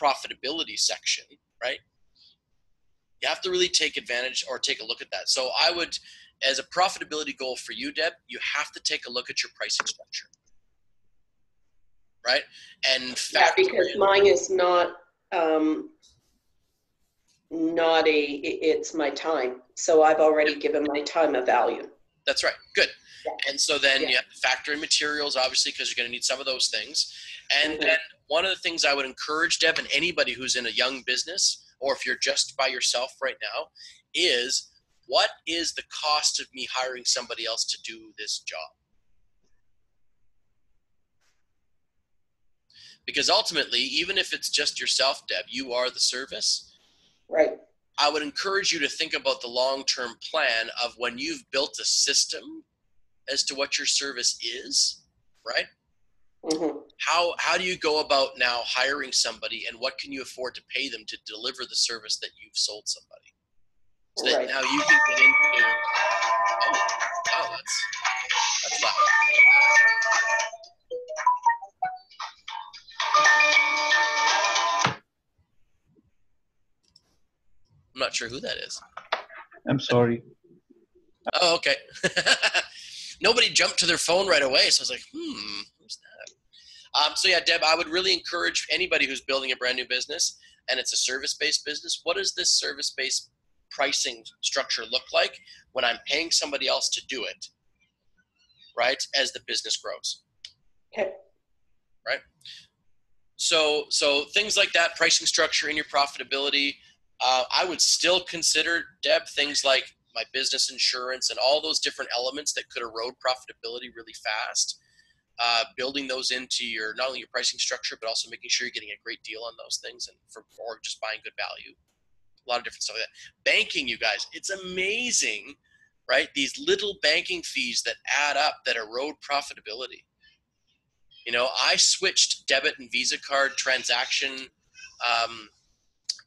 profitability section, right? You have to really take advantage or take a look at that. So I would, as a profitability goal for you, Deb, you have to take a look at your pricing structure, right? And Yeah, because in, mine is not um, not a. It's my time, so I've already given my time a value. That's right. Good. And so then yeah. you have to factor in materials, obviously, because you're going to need some of those things. And mm-hmm. then one of the things I would encourage Deb and anybody who's in a young business, or if you're just by yourself right now, is what is the cost of me hiring somebody else to do this job? Because ultimately, even if it's just yourself, Deb, you are the service. Right. I would encourage you to think about the long term plan of when you've built a system as to what your service is, right? Mm-hmm. How how do you go about now hiring somebody, and what can you afford to pay them to deliver the service that you've sold somebody? So that right. now you can get into. Oh, oh, that's that's loud. I'm not sure who that is. I'm sorry. Oh, okay. *laughs* nobody jumped to their phone right away. So I was like, hmm, who's that? Um, so yeah, Deb, I would really encourage anybody who's building a brand new business and it's a service-based business. What does this service-based pricing structure look like when I'm paying somebody else to do it? Right as the business grows. Okay. Right. So so things like that, pricing structure in your profitability. Uh, I would still consider Deb things like my business insurance and all those different elements that could erode profitability really fast. Uh, building those into your not only your pricing structure but also making sure you're getting a great deal on those things and for or just buying good value. A lot of different stuff like that. Banking you guys it's amazing right? These little banking fees that add up that erode profitability. You know i switched debit and visa card transaction um,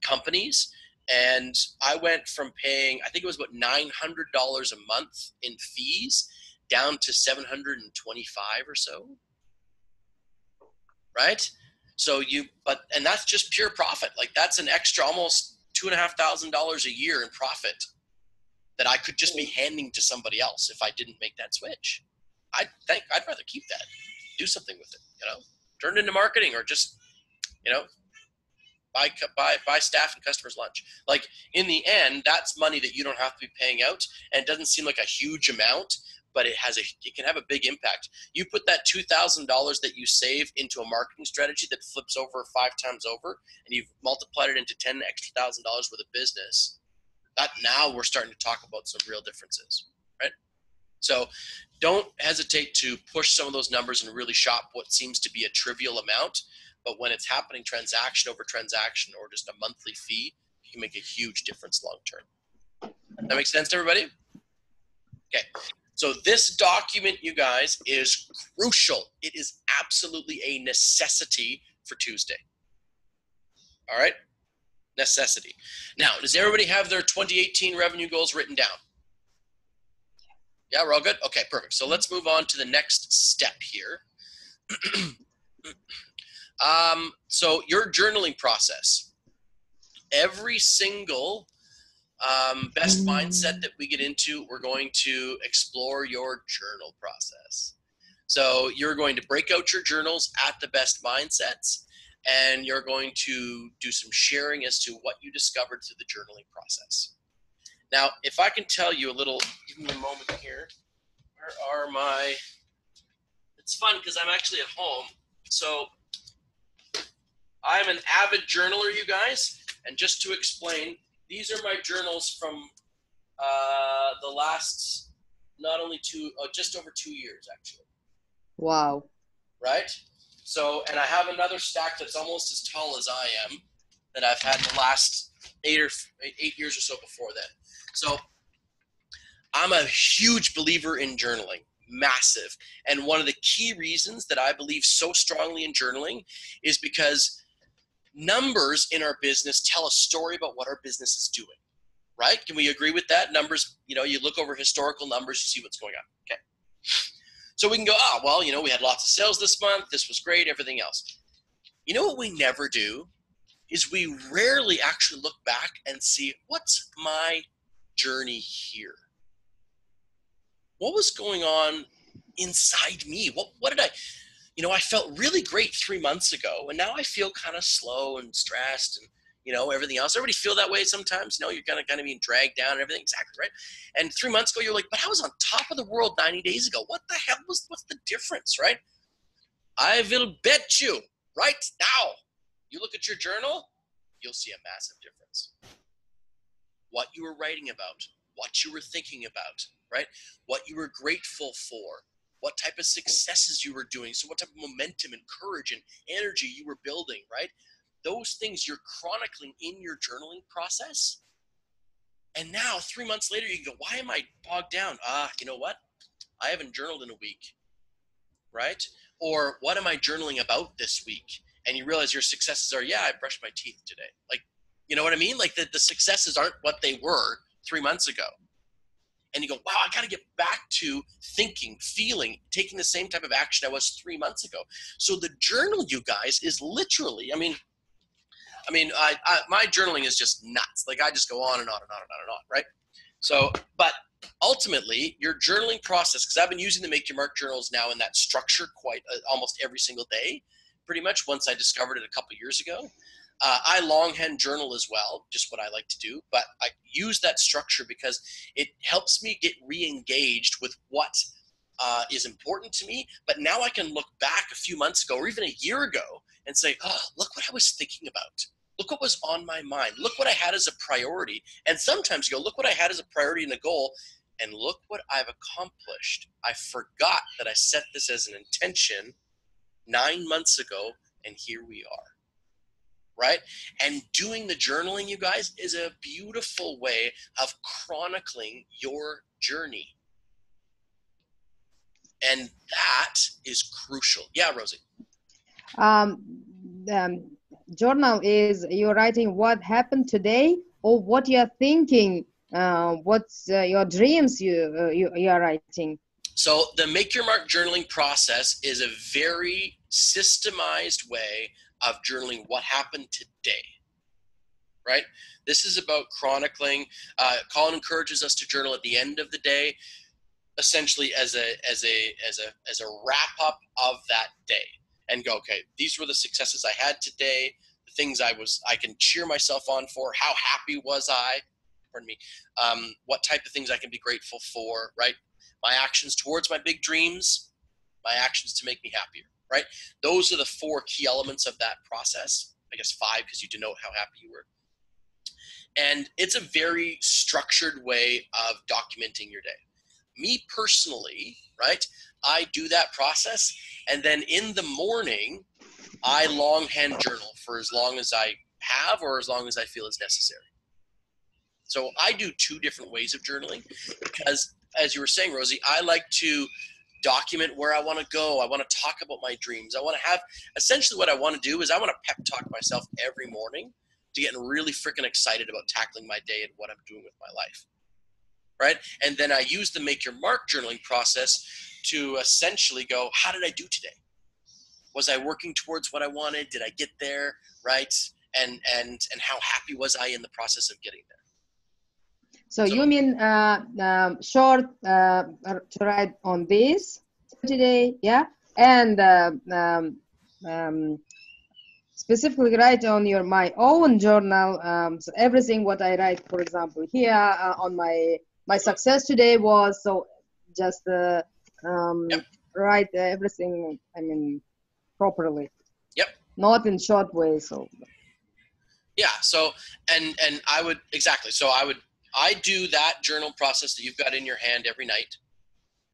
companies and I went from paying I think it was about nine hundred dollars a month in fees down to seven hundred and twenty-five or so. Right. So you, but and that's just pure profit. Like that's an extra almost two and a half thousand dollars a year in profit that I could just be handing to somebody else if I didn't make that switch. I'd think I'd rather keep that, do something with it. You know, turn it into marketing or just, you know, buy buy buy staff and customers lunch. Like in the end, that's money that you don't have to be paying out, and it doesn't seem like a huge amount, but it has a it can have a big impact. You put that two thousand dollars that you save into a marketing strategy that flips over five times over, and you've multiplied it into ten extra thousand dollars worth of business. That now we're starting to talk about some real differences, right? So don't hesitate to push some of those numbers and really shop what seems to be a trivial amount but when it's happening transaction over transaction or just a monthly fee, you can make a huge difference long term. That makes sense to everybody? Okay. So this document, you guys, is crucial. It is absolutely a necessity for Tuesday. All right? Necessity. Now, does everybody have their 2018 revenue goals written down? Yeah, we're all good? Okay, perfect. So let's move on to the next step here. *clears throat* Um, so your journaling process. Every single um, best mindset that we get into, we're going to explore your journal process. So you're going to break out your journals at the best mindsets, and you're going to do some sharing as to what you discovered through the journaling process. Now, if I can tell you a little, give me a moment here. Where are my? It's fun because I'm actually at home. So I'm an avid journaler, you guys. And just to explain, these are my journals from uh, the last not only two, uh, just over two years, actually. Wow. Right? So, and I have another stack that's almost as tall as I am that I've had the last eight or eight years or so before that. So, I'm a huge believer in journaling massive. And one of the key reasons that I believe so strongly in journaling is because numbers in our business tell a story about what our business is doing right can we agree with that numbers you know you look over historical numbers you see what's going on okay So we can go, oh, well, you know, we had lots of sales this month. This was great, everything else. You know what we never do? Is we rarely actually look back and see what's my journey here? What was going on inside me? What, what did I, you know, I felt really great three months ago, and now I feel kind of slow and stressed and you know, everything else. Everybody feel that way sometimes. You know, you're kind of kind of being dragged down and everything. Exactly right. And three months ago, you're like, but I was on top of the world 90 days ago. What the hell was what's the difference, right? I will bet you right now. You look at your journal, you'll see a massive difference. What you were writing about, what you were thinking about, right? What you were grateful for, what type of successes you were doing. So, what type of momentum and courage and energy you were building, right? those things you're chronicling in your journaling process. And now, three months later, you go, Why am I bogged down? Ah, you know what? I haven't journaled in a week, right? Or what am I journaling about this week? And you realize your successes are, Yeah, I brushed my teeth today. Like, you know what I mean? Like the, the successes aren't what they were three months ago. And you go, wow, I got to get back to thinking, feeling, taking the same type of action I was three months ago. So the journal, you guys, is literally, I mean, I mean, I, I, my journaling is just nuts. Like I just go on and on and on and on and on, right? So, but ultimately, your journaling process, because I've been using the Make Your Mark journals now in that structure quite uh, almost every single day, pretty much. Once I discovered it a couple years ago, uh, I longhand journal as well, just what I like to do. But I use that structure because it helps me get re-engaged with what uh, is important to me. But now I can look back a few months ago or even a year ago and say, "Oh, look what I was thinking about." look what was on my mind look what i had as a priority and sometimes go look what i had as a priority and a goal and look what i've accomplished i forgot that i set this as an intention nine months ago and here we are right? And doing the journaling you guys is a beautiful way of chronicling your journey. And that is crucial. Yeah rosie. Um, um journal is you're writing what happened today or what you're thinking uh, what's uh, your dreams you, uh, you you are writing. So the make your mark journaling process is a very systemized way of journaling what happened today right this is about chronicling uh, colin encourages us to journal at the end of the day essentially as a as a as a as a wrap up of that day and go, okay, these were the successes I had today, the things I was I can cheer myself on for. How happy was I? Pardon me. Um, what type of things I can be grateful for, right? My actions towards my big dreams, my actions to make me happier, right? Those are the four key elements of that process. I guess five because you denote how happy you were. And it's a very structured way of documenting your day. Me personally, right? I do that process. And then in the morning, I longhand journal for as long as I have or as long as I feel is necessary. So I do two different ways of journaling because, as you were saying, Rosie, I like to document where I want to go. I want to talk about my dreams. I want to have essentially what I want to do is I want to pep talk myself every morning to get really freaking excited about tackling my day and what I'm doing with my life. Right. And then I use the make your mark journaling process to essentially go, how did I do today? Was I working towards what I wanted? Did I get there? Right? And and and how happy was I in the process of getting there? So, you mean uh, um, short uh, to write on this today, yeah, and uh, um, um, specifically write on your my own journal. Um, so everything what I write, for example, here uh, on my my success today was so just uh, um, yep. write everything. I mean, properly. Yep. Not in short way. So. Yeah. So and and I would exactly. So I would I do that journal process that you've got in your hand every night,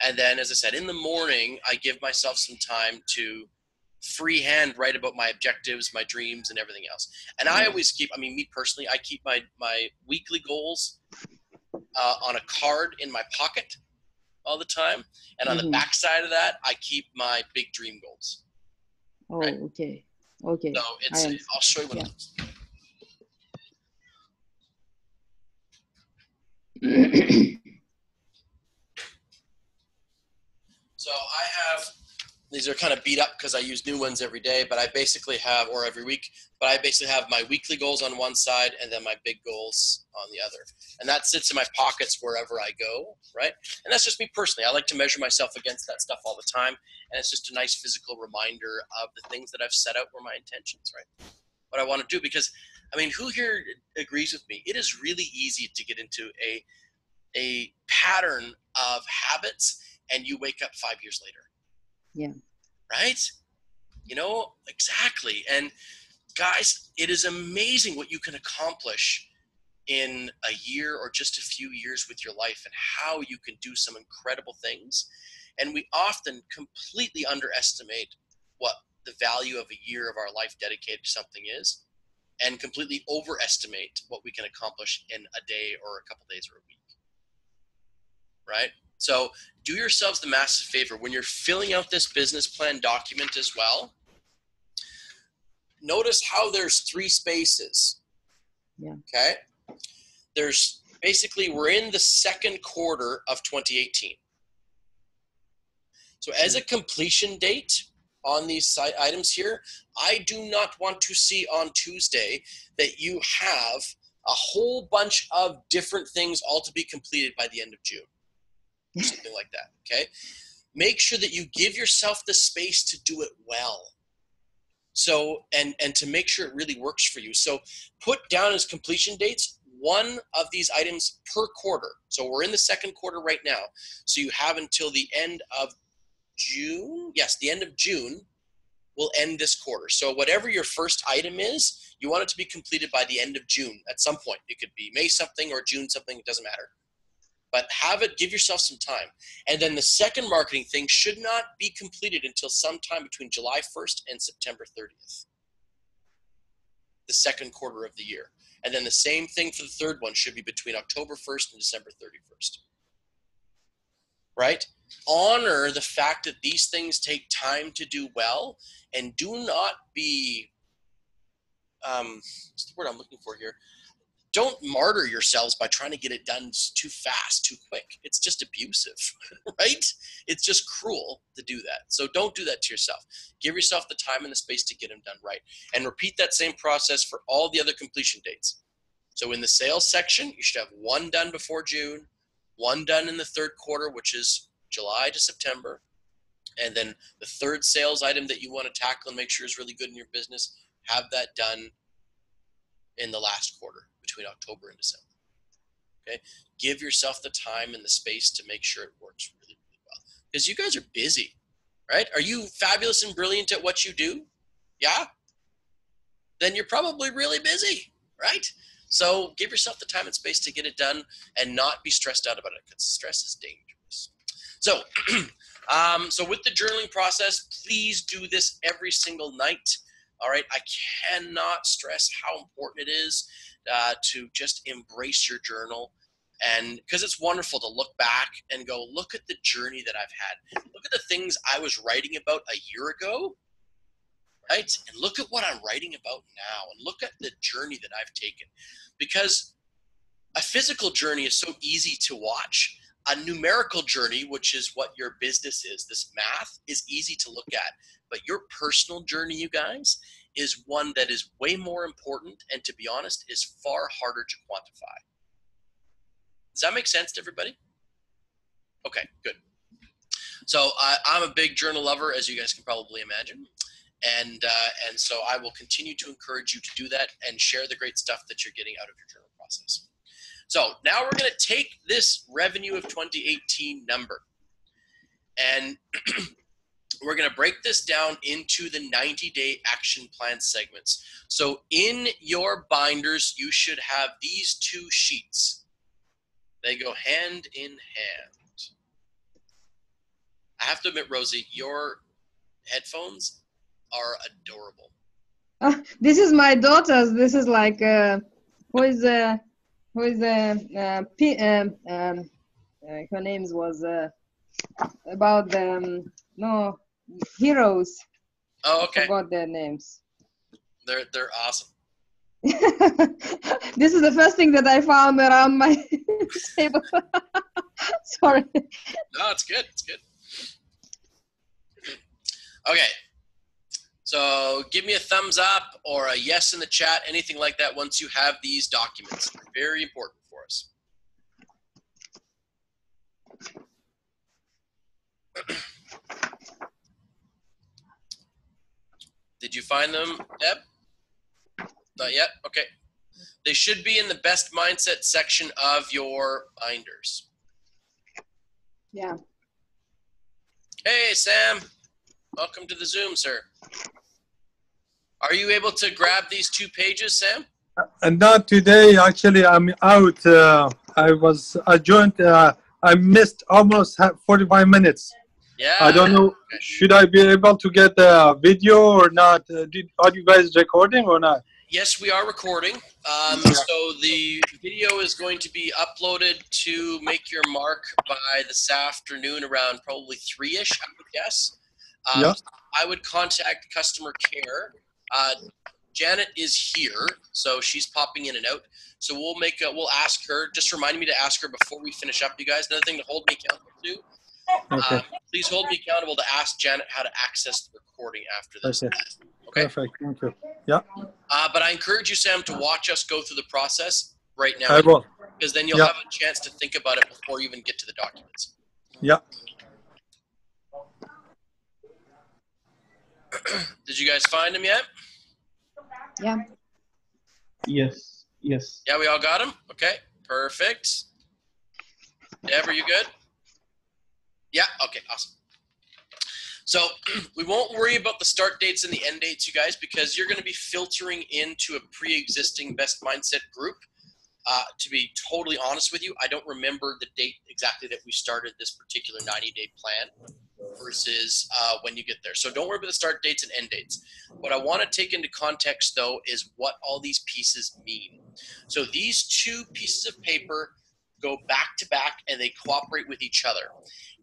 and then as I said in the morning I give myself some time to freehand write about my objectives, my dreams, and everything else. And I always keep. I mean, me personally, I keep my my weekly goals uh, on a card in my pocket all the time. And on mm-hmm. the back side of that, I keep my big dream goals. Oh, right? okay. Okay. So it's, I'll show you what yeah. *clears throat* so I have these are kind of beat up because I use new ones every day, but I basically have or every week, but I basically have my weekly goals on one side and then my big goals on the other. And that sits in my pockets wherever I go, right? And that's just me personally. I like to measure myself against that stuff all the time, and it's just a nice physical reminder of the things that I've set out were my intentions, right? What I want to do because I mean, who here agrees with me? It is really easy to get into a a pattern of habits and you wake up 5 years later Yeah. right? You know, exactly. And guys, it is amazing what you can accomplish in a year or just a few years with your life and how you can do some incredible things. And we often completely underestimate what the value of a year of our life dedicated to something is and completely overestimate what we can accomplish in a day or a couple days or a week. Right? So do yourselves the massive favor when you're filling out this business plan document as well. Notice how there's three spaces. Yeah. Okay. There's basically we're in the second quarter of 2018. So as a completion date on these items here, I do not want to see on Tuesday that you have a whole bunch of different things all to be completed by the end of June something like that. Okay. Make sure that you give yourself the space to do it well. So, and and to make sure it really works for you. So, put down as completion dates one of these items per quarter. So we're in the second quarter right now. So you have until the end of June. Yes, the end of June will end this quarter. So whatever your first item is, you want it to be completed by the end of June at some point. It could be May something or June something, it doesn't matter but have it give yourself some time and then the second marketing thing should not be completed until sometime between july 1st and september 30th the second quarter of the year and then the same thing for the third one should be between october 1st and december 31st right honor the fact that these things take time to do well and do not be um, what's the word i'm looking for here don't martyr yourselves by trying to get it done too fast, too quick. It's just abusive, *laughs* right? It's just cruel to do that. So don't do that to yourself. Give yourself the time and the space to get them done right. And repeat that same process for all the other completion dates. So in the sales section, you should have one done before June, one done in the third quarter, which is July to September. And then the third sales item that you want to tackle and make sure is really good in your business, have that done in the last quarter between October and December. Okay, give yourself the time and the space to make sure it works really, really well. Because you guys are busy, right? Are you fabulous and brilliant at what you do? Yeah? Then you're probably really busy, right? So give yourself the time and space to get it done and not be stressed out about it because stress is dangerous. So, *clears throat* um, so with the journaling process, please do this every single night. All right, I cannot stress how important it is uh, to just embrace your journal. And because it's wonderful to look back and go look at the journey that i've had. Look at the things i was writing about a year ago right? And look at what i'm writing about now and look at the journey that i've taken. Because a physical journey is so easy to watch a numerical journey which is what your business is. This math is easy to look at but your personal journey you guys is one that is way more important and to be honest is far harder to quantify. Does that make sense to everybody? Okay good. So i'm a big journal lover as you guys can probably imagine and uh, and so i will continue to encourage you to do that and share the great stuff that you're getting out of your journal process so now we're going to take this revenue of 2018 number and *clears throat* we're going to break this down into the 90 day action plan segments. So in your binders, you should have these two sheets. They go hand in hand. I have to admit, Rosie, your headphones are adorable. Uh, *laughs* this is my daughter's. This is like uh, who is uh, who is uh, uh, P, um, um, uh, her name was uh, about the um, no heroes. Oh, okay. Forgot their names. They're they're awesome. *laughs* this is the first thing that I found around my *laughs* table. *laughs* Sorry. No, it's good. It's good. Okay. So give me a thumbs up or a yes in the chat, anything like that once you have these documents. They're very important for us. *clears throat* Did you find them, Deb? Not yet? Okay. They should be in the best mindset section of your binders. Yeah. Hey, Sam. Welcome to the Zoom, sir. Are you able to grab these two pages, Sam? And not today. Actually, I'm out. Uh, I was adjourned. Uh, I missed almost 45 minutes. Yeah. I don't know. Should I be able to get the video or not? Uh, did, are you guys recording or not? Yes, we are recording. Um, so the video is going to be uploaded to make your mark by this afternoon around probably three ish, I would guess. Um, Yeah. I would contact customer care. Uh, Janet is here, so she's popping in and out. So we'll make a, we'll ask her. Just remind me to ask her before we finish up, you guys. Another thing to hold me accountable to. Okay. Um, please hold me accountable to ask Janet how to access the recording after this. Okay. Okay. Perfect. Thank you. Uh, but I encourage you, Sam, to watch us go through the process right now I will. because then you'll Yeah. have a chance to think about it before you even get to the documents. Yeah. *clears throat* Did you guys find them yet? Yeah. Yes, yes. Yeah, we all got them. Okay, perfect. Deb, are you good? Yeah. Okay. Awesome. So *clears throat* we won't worry about the start dates and the end dates, you guys, because you're going to be filtering into a pre-existing best mindset group. Uh, to be totally honest with you, I don't remember the date exactly that we started this particular 90-day plan versus uh, when you get there. So don't worry about the start dates and end dates. What I want to take into context, though, is what all these pieces mean. So these two pieces of paper go back to back and they cooperate with each other.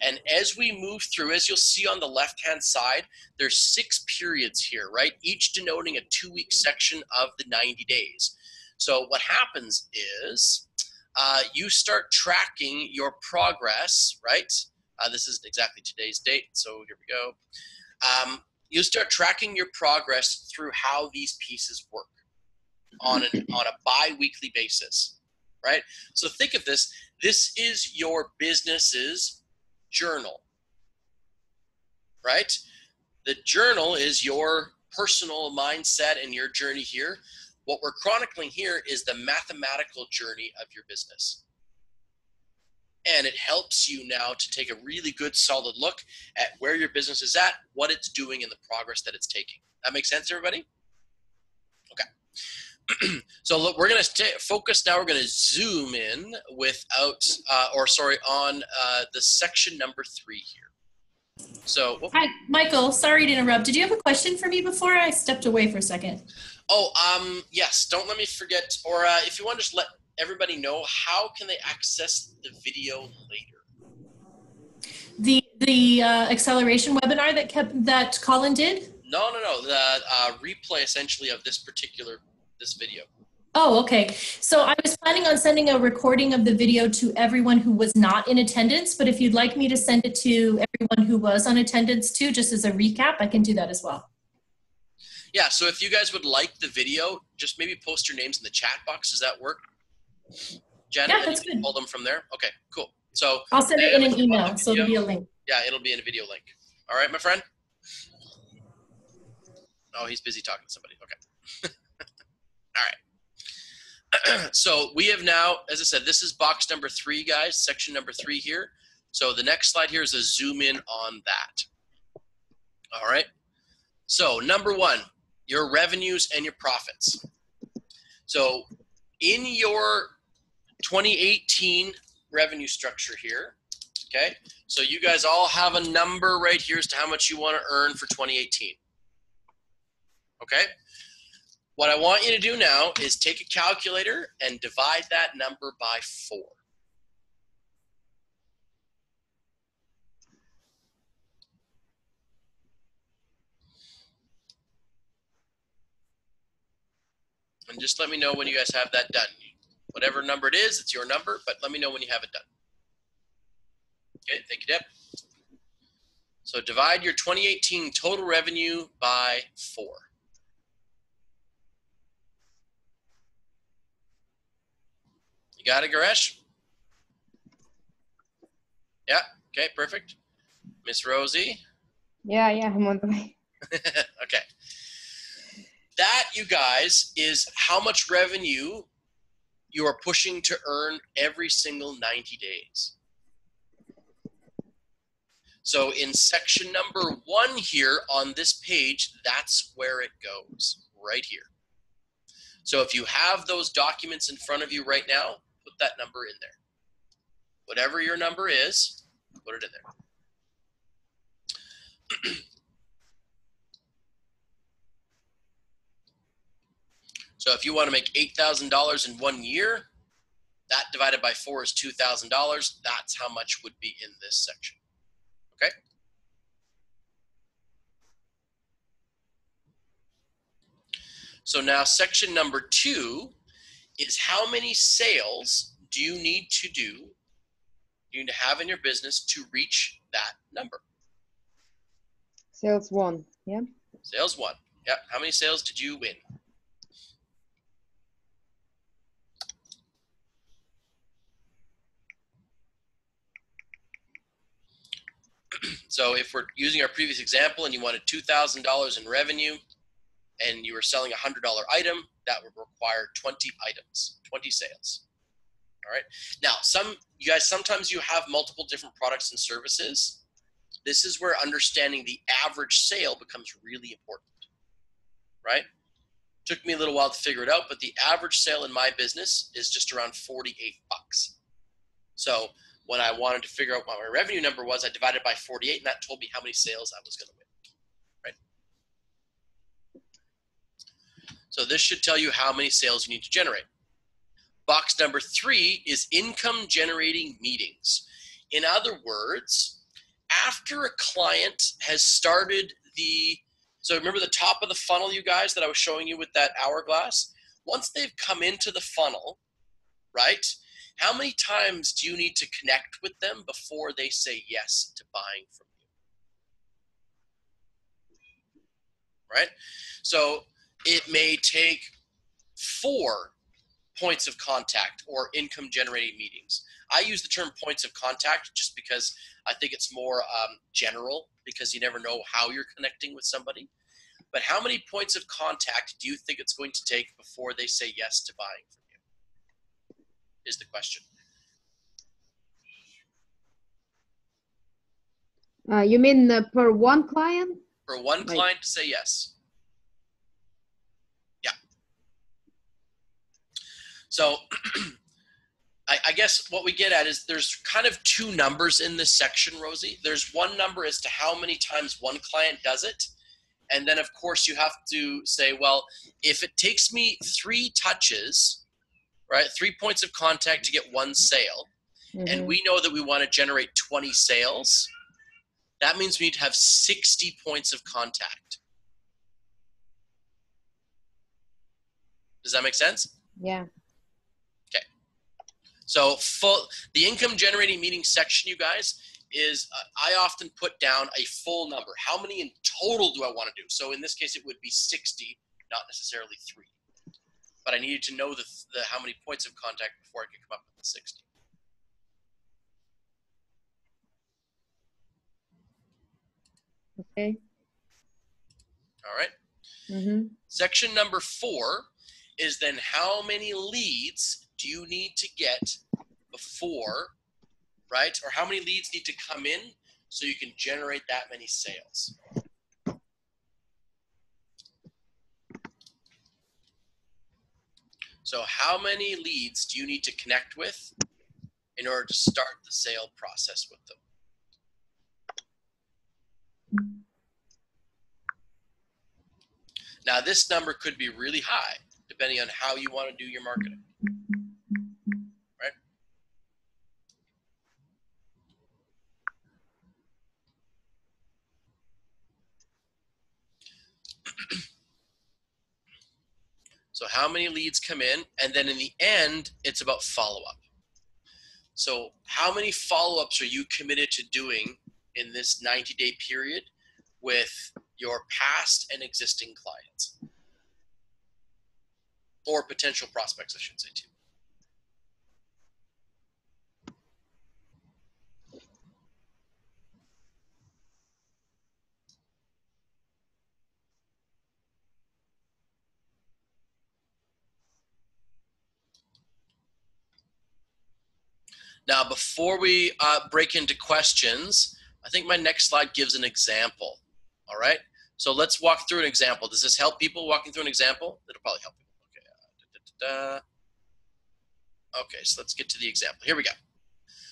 And as we move through, as you'll see on the left hand side, there's six periods here, right? Each denoting a two week section of the 90 days. So what happens is uh, you start tracking your progress, right? Uh, this isn't exactly today's date, so here we go. Um, you start tracking your progress through how these pieces work on an, *laughs* on a bi-weekly basis right? So think of this. This is your business's journal right? The journal is your personal mindset and your journey here. What we're chronicling here is the mathematical journey of your business and it helps you now to take a really good solid look at where your business is at what it's doing and the progress that it's taking that makes sense everybody Okay. *clears throat* so look, we're going to focus now. We're going to zoom in without, uh, or sorry, on uh, the section number three here. So, whoop. Hi, Michael. Sorry to interrupt. Did you have a question for me before I stepped away for a second? oh, um, yes. Don't let me forget, or uh, if you want to just let everybody know, how can they access the video later? The the uh, acceleration webinar that kept that Colin did. No, no, no. The uh, replay essentially of this particular this video. Oh, okay. So I was planning on sending a recording of the video to everyone who was not in attendance, but if you'd like me to send it to everyone who was on attendance too, just as a recap, I can do that as well. Yeah. So if you guys would like the video, just maybe post your names in the chat box. Does that work? Janet, Yeah, that's good. pull them from there. Okay, cool. So I'll send it in an email, so there'll be a link. Yeah, it'll be in a video link. All right, my friend. Oh, he's busy talking to somebody. Okay. *laughs* All right. *clears throat* so we have now, as I said, this is box number three, guys, section number three here. So the next slide here is a zoom in on that. All right. So number one, your revenues and your profits. So in your 2018 revenue structure here, okay, so you guys all have a number right here as to how much you want to earn for 2018. Okay? What I want you to do now is take a calculator and divide that number by four. And just let me know when you guys have that done. Whatever number it is, it's your number, but let me know when you have it done. Okay, thank you, Deb. So divide your 2018 total revenue by four. You got it, Garesh? Yeah, okay, perfect. Miss Rosie? Yeah, yeah, I'm on the way. *laughs* *laughs* okay. That, you guys, is how much revenue you are pushing to earn every single 90 days. So in section number one here on this page, that's where it goes, right here. So if you have those documents in front of you right now, put that number in there. Whatever your number is, put it in there. *clears throat* so if you want to make $8,000 in one year, that divided by four is $2,000. That's how much would be in this section. Okay? So now section number two is how many sales do you need to do, you need to have in your business to reach that number? Sales one. Yeah. Sales one. yeah. How many sales did you win? So if we're using our previous example and you wanted $2,000 in revenue and you were selling a $100 item, that would require 20 items, 20 sales. All right. Now, some you guys sometimes you have multiple different products and services. This is where understanding the average sale becomes really important. Right? Took me a little while to figure it out, but the average sale in my business is just around 48 bucks. So when I wanted to figure out what my revenue number was, I divided by 48, and that told me how many sales I was going to win. Right? So this should tell you how many sales you need to generate. Box number three is income generating meetings. In other words, after a client has started the, so remember the top of the funnel, you guys, that I was showing you with that hourglass? Once they've come into the funnel, right? How many times do you need to connect with them before they say yes to buying from you? Right? So it may take four points of contact or income generating meetings. I use the term points of contact just because I think it's more um, general because you never know how you're connecting with somebody. But how many points of contact do you think it's going to take before they say yes to buying from? Is the question. Uh, you mean uh, per one client? For one client to say yes. Yeah. So *clears throat* I, I guess what we get at is there's kind of two numbers in this section, Rosie. There's one number as to how many times one client does it. And then, of course, you have to say, well, if it takes me three touches, right, three points of contact to get one sale, and Mhm. we know that we want to generate 20 sales, that means we need to have 60 points of contact. Does that make sense? Yeah. Okay. So full the income generating meeting section, you guys, is uh, I often put down a full number. How many in total do I want to do? So in this case, it would be 60, not necessarily three. But I needed to know the, the how many points of contact before I could come up with the 60. Okay. All right. Mm-hmm. Section number four is then how many leads do you need to get before, right? Or how many leads need to come in so you can generate that many sales? So, how many leads do you need to connect with in order to start the sale process with them? Now, this number could be really high depending on how you want to do your marketing. So, how many leads come in? And then in the end, it's about follow up. So, how many follow ups are you committed to doing in this 90 day period with your past and existing clients or potential prospects, I should say, too. Now, before we uh, break into questions, I think my next slide gives an example. All right. So let's walk through an example. Does this help people walking through an example? It'll probably help people. Okay. Uh, da, da, da. Okay. So let's get to the example. Here we go.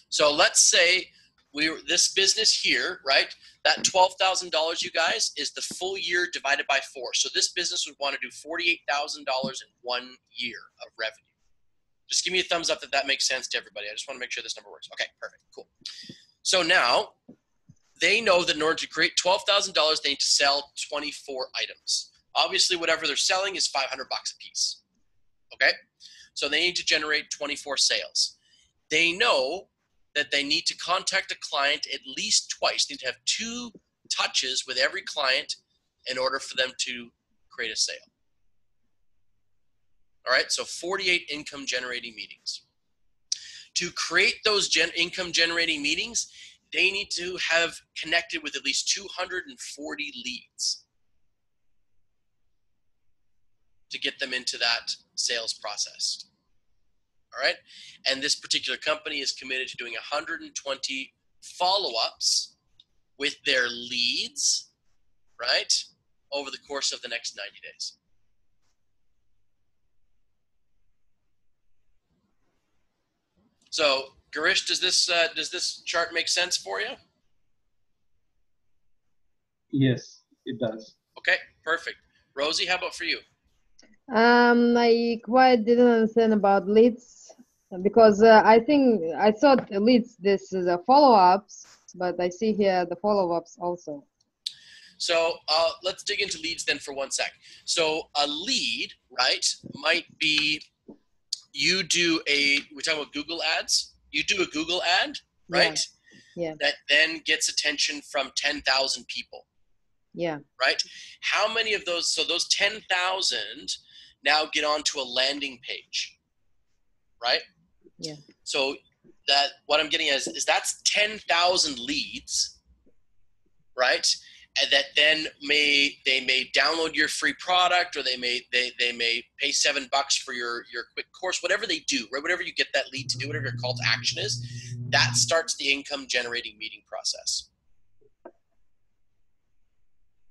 So let's say we this business here, right? That twelve thousand dollars, you guys, is the full year divided by four. So this business would want to do forty-eight thousand dollars in one year of revenue. Just give me a thumbs up that that makes sense to everybody. I just want to make sure this number works. Okay, perfect, cool. So now they know that in order to create $12,000, they need to sell 24 items. Obviously, whatever they're selling is 500 bucks a piece. Okay? So they need to generate 24 sales. They know that they need to contact a client at least twice. They need to have two touches with every client in order for them to create a sale. All right, so 48 income generating meetings. To create those gen- income generating meetings, they need to have connected with at least 240 leads to get them into that sales process. All right. And this particular company is committed to doing 120 follow ups with their leads, right, over the course of the next 90 days. So, Garish, does this uh, does this chart make sense for you? Yes, it does. Okay, perfect. Rosie, how about for you? Um, I quite didn't understand about leads because uh, I think I thought leads this is a follow-ups, but I see here the follow-ups also. So uh, let's dig into leads then for one sec. So a lead, right, might be you do a we're talking about Google ads. You do a Google ad, right? Yeah. That then gets attention from ten thousand people. Yeah. Right? How many of those so those ten thousand now get onto a landing page. Right? Yeah. So that what I'm getting at is, is that's ten thousand leads, right? That then may they may download your free product or they may they, they may pay seven bucks for your your quick course whatever they do right? Whatever you get that lead to do whatever your call to action is that starts the income generating meeting process.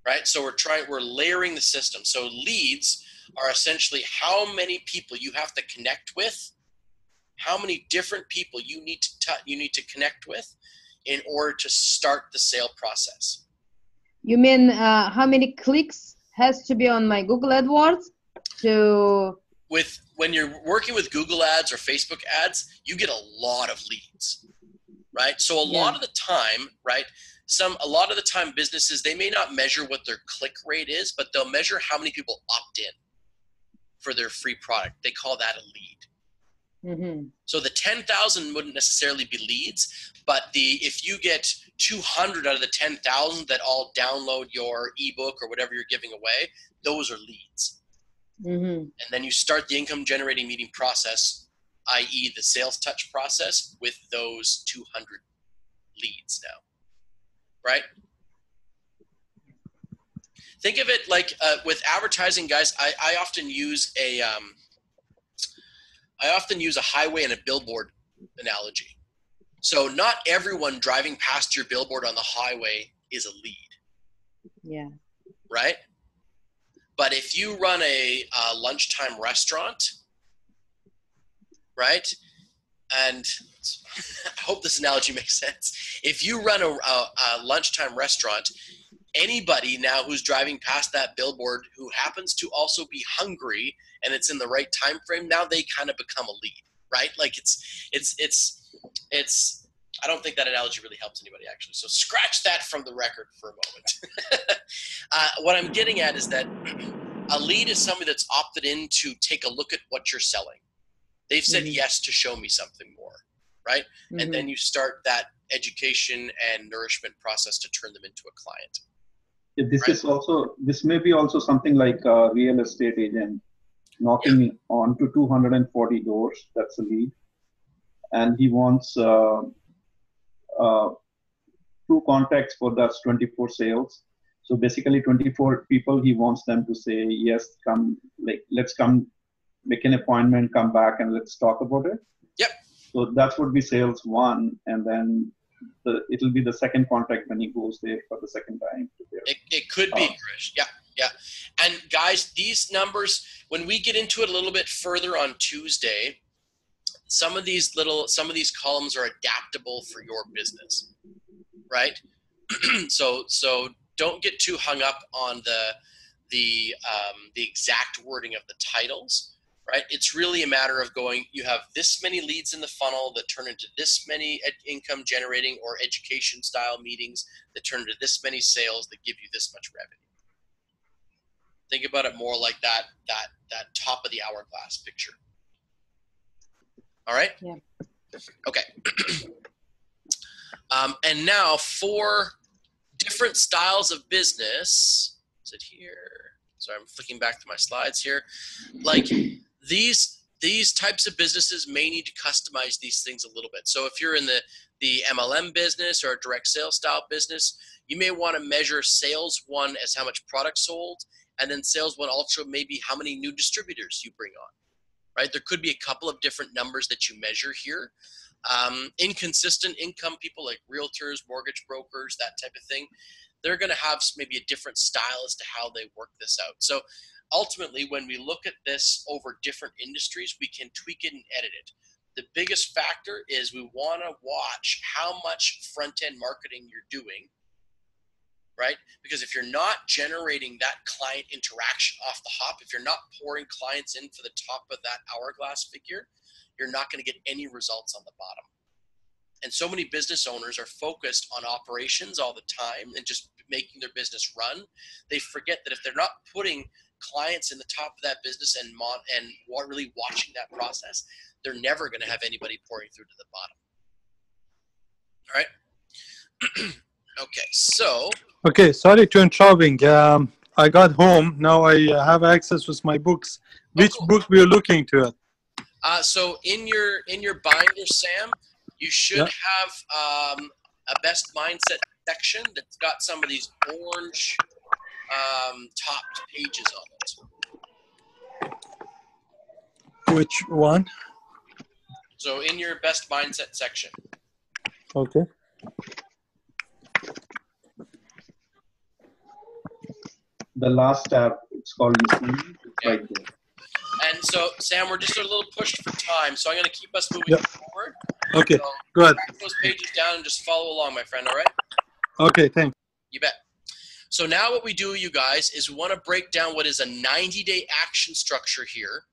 Right? So we're trying we're layering the system. So leads are essentially how many people you have to connect with how many different people you need to t- you need to connect with in order to start the sale process You mean uh, how many clicks has to be on my Google AdWords to? with when you're working with Google ads or Facebook ads, you get a lot of leads, right? So a lot of the time, right? Some a lot of the time businesses they may not measure what their click rate is, but they'll measure how many people opt in for their free product. They call that a lead. hmm So the 10,000 wouldn't necessarily be leads, but the if you get 200 out of the 10,000 that all download your ebook or whatever you're giving away, those are leads. Hmm and then you start the income generating meeting process i.e the sales touch process with those 200 leads now right? Think of it like uh, with advertising guys I, I often use a um, i often use a highway and a billboard analogy so not everyone driving past your billboard on the highway is a lead Yeah. right? But if you run a, uh lunchtime restaurant, right? And *laughs* I hope this analogy makes sense. If you run a, a, a lunchtime restaurant, anybody now who's driving past that billboard who happens to also be hungry and it's in the right time frame, now they kind of become a lead, right? Like it's it's it's it's I don't think that analogy really helps anybody actually. So scratch that from the record for a moment. *laughs* uh, what I'm getting at is that *clears throat* a lead is somebody that's opted in to take a look at what you're selling. They've said Mhm. yes to show me something more, right? Mhm. And then you start that education and nourishment process to turn them into a client. Yeah, This Right. is also, this may be also something like a real estate agent knocking on to 240 doors, that's a lead. And he wants uh, uh, two contacts for that's 24 sales. So basically 24 people, he wants them to say, yes, come, like, let's come, make an appointment, come back and let's talk about it. Yep. So that would be sales one. And then the, it'll be the second contact when he goes there for the second time. It, it could be, Oh. Krish. Yeah, yeah. And guys, these numbers, when we get into it a little bit further on Tuesday, some of these little, some of these columns are adaptable for your business, right? *clears throat* so, so don't get too hung up on the, the, um, the exact wording of the titles. Right, it's really a matter of going. You have this many leads in the funnel that turn into this many ed- income generating or education style meetings that turn into this many sales that give you this much revenue. Think about it more like that that that top of the hourglass picture. All right. Yeah. Okay. *clears throat* um, and now for different styles of business. Is it here? Sorry, I'm flicking back to my slides here. Like these these types of businesses may need to customize these things a little bit. So if you're in the the MLM business or a direct sales style business, you may want to measure sales one as how much product sold, and then sales one also maybe how many new distributors you bring on. Right? There could be a couple of different numbers that you measure here. Um, inconsistent income people like realtors, mortgage brokers, that type of thing, they're going to have maybe a different style as to how they work this out. So ultimately, when we look at this over different industries, we can tweak it and edit it the biggest factor is we want to watch how much front end marketing you're doing right because if you're not generating that client interaction off the hop if you're not pouring clients in for the top of that hourglass figure you're not going to get any results on the bottom and so many business owners are focused on operations all the time and just making their business run they forget that if they're not putting clients in the top of that business and mon- and really watching that process they're never going to have anybody pouring through to the bottom. All right. *clears throat* okay, so Okay, sorry to interrupting. Um, I got home. Now I uh, have access with my books. Which cool. book we're looking to uh, so in your in your binder, Sam, you should Yeah. have um, a best mindset section that's got some of these orange um, topped pages on it. Which one? So in your best mindset section, Okay. The last tab, it's called listening. It's Yeah. right there. and so Sam, we're just a little pushed for time, so I'm going to keep us moving Yeah. forward. Okay, So good. write those pages down and just follow along, my friend. All right. Okay, thanks. You bet. So now what we do, you guys, is we want to break down what is a 90-day action structure here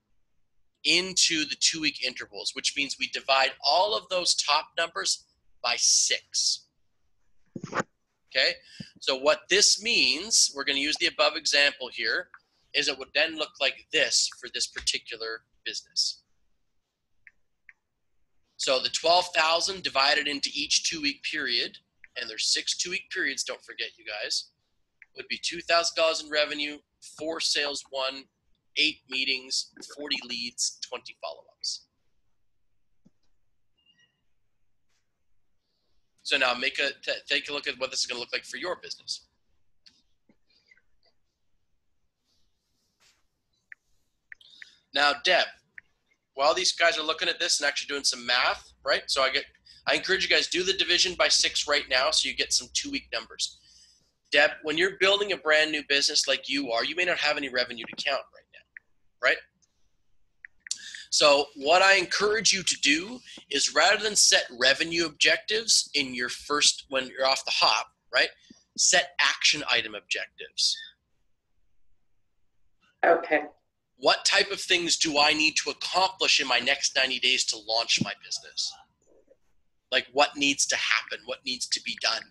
into the two-week intervals, which means we divide all of those top numbers by six. Okay? So what this means, we're going to use the above example here, is it would then look like this for this particular business. So the 12,000 divided into each two-week period, and there's six two-week periods. Don't forget, you guys, would be two thousand dollars in revenue, four sales, one, eight meetings, forty leads, twenty follow-ups. So now make a t- take a look at what this is going to look like for your business. Now, Deb, while these guys are looking at this and actually doing some math, right? So I get I encourage you guys do the division by six right now so you get some two week numbers. Deb, when you're building a brand new business like you are, you may not have any revenue to count right now, right? So what I encourage you to do is rather than set revenue objectives in your first when you're off the hop, right? Set action item objectives. Okay. What type of things do I need to accomplish in my next 90 days to launch my business? like what needs to happen what needs to be done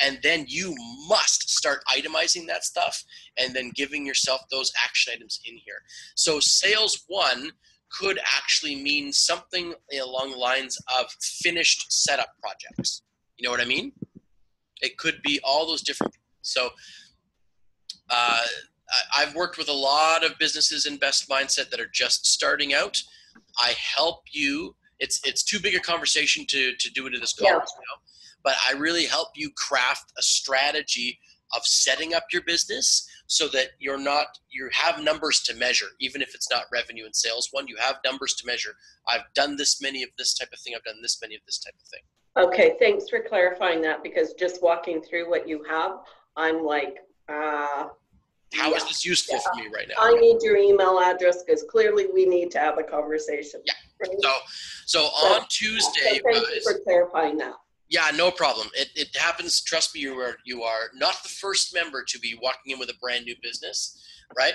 and then you must start itemizing that stuff and then giving yourself those action items in here so sales one could actually mean something along the lines of finished setup projects You know what I mean? It could be all those different. So, uh, I've worked with a lot of businesses in Best Mindset that are just starting out. I help you. It's it's too big a conversation to to do it in this call Yeah. right now, but I really help you craft a strategy of setting up your business so that you're not you have numbers to measure even if it's not revenue and sales one you have numbers to measure i've done this many of this type of thing i've done this many of this type of thing Okay, thanks for clarifying that because just walking through what you have, I'm like, uh, How is Yeah. this useful for me right now I need your email address because clearly we need to have a conversation. Yeah. Right? so so on tuesday So Thank you for clarifying that. Yeah no problem. It, it happens trust me you are you are not the first member to be walking in with a brand new business right?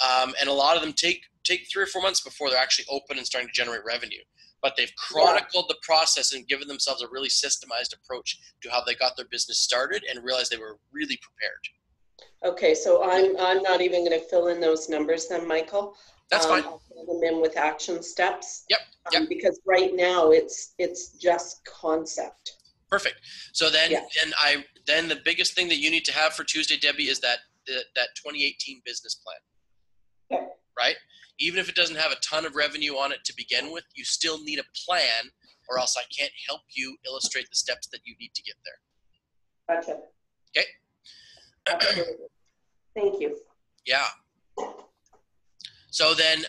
Um, and a lot of them take take three or four months before they're actually open and starting to generate revenue. But they've chronicled the process and given themselves a really systemized approach to how they got their business started and realized they were really prepared. Okay, so I'm, I'm not even gonna fill in those numbers then, Michael. that's Um, fine. I'll fill them in with action steps. Yep, Um, Because right now, it's, it's just concept. Perfect. So then, Yeah. then I then the biggest thing that you need to have for Tuesday, Debbie, is that that, that 2018 business plan. Yeah. Right. Even if it doesn't have a ton of revenue on it to begin with, you still need a plan, or else I can't help you illustrate the steps that you need to get there. Gotcha. Okay. Absolutely. Thank you. Yeah. So then,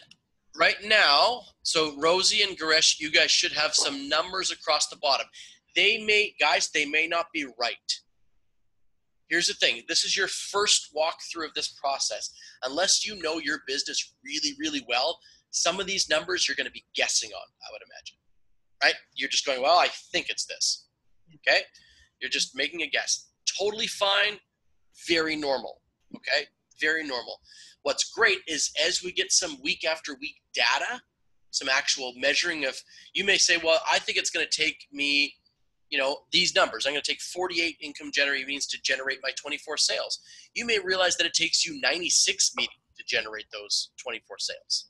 right now, so Rosie and Garesh, you guys should have some numbers across the bottom. They may, guys, they may not be right. Here's the thing this is your first walkthrough of this process. Unless you know your business really, really well, some of these numbers you're going to be guessing on, I would imagine. Right? You're just going, well, I think it's this. Okay? You're just making a guess. Totally fine, very normal. Okay? Very normal. What's great is as we get some week after week data, some actual measuring of, you may say, well, I think it's going to take me, you know, these numbers. I'm going to take 48 income generating meetings to generate my 24 sales. You may realize that it takes you 96 meetings to generate those 24 sales,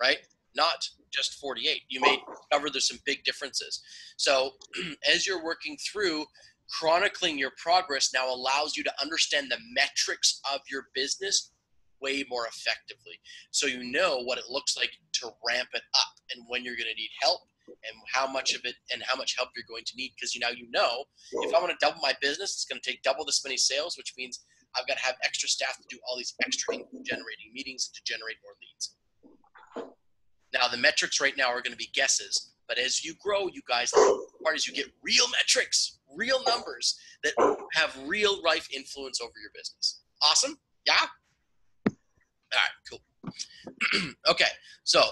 right? Not just 48. You may discover there's some big differences. So *clears throat* as you're working through, chronicling your progress now allows you to understand the metrics of your business way more effectively. So you know what it looks like to ramp it up and when you're going to need help and how much of it and how much help you're going to need because you now you know if I want to double my business, it's going to take double this many sales, which means I've got to have extra staff to do all these extra generating meetings to generate more leads. Now the metrics right now are going to be guesses, but as you grow, you guys, the part is you get real metrics, real numbers that have real life influence over your business. Awesome, yeah. All right, cool. *clears throat* okay, so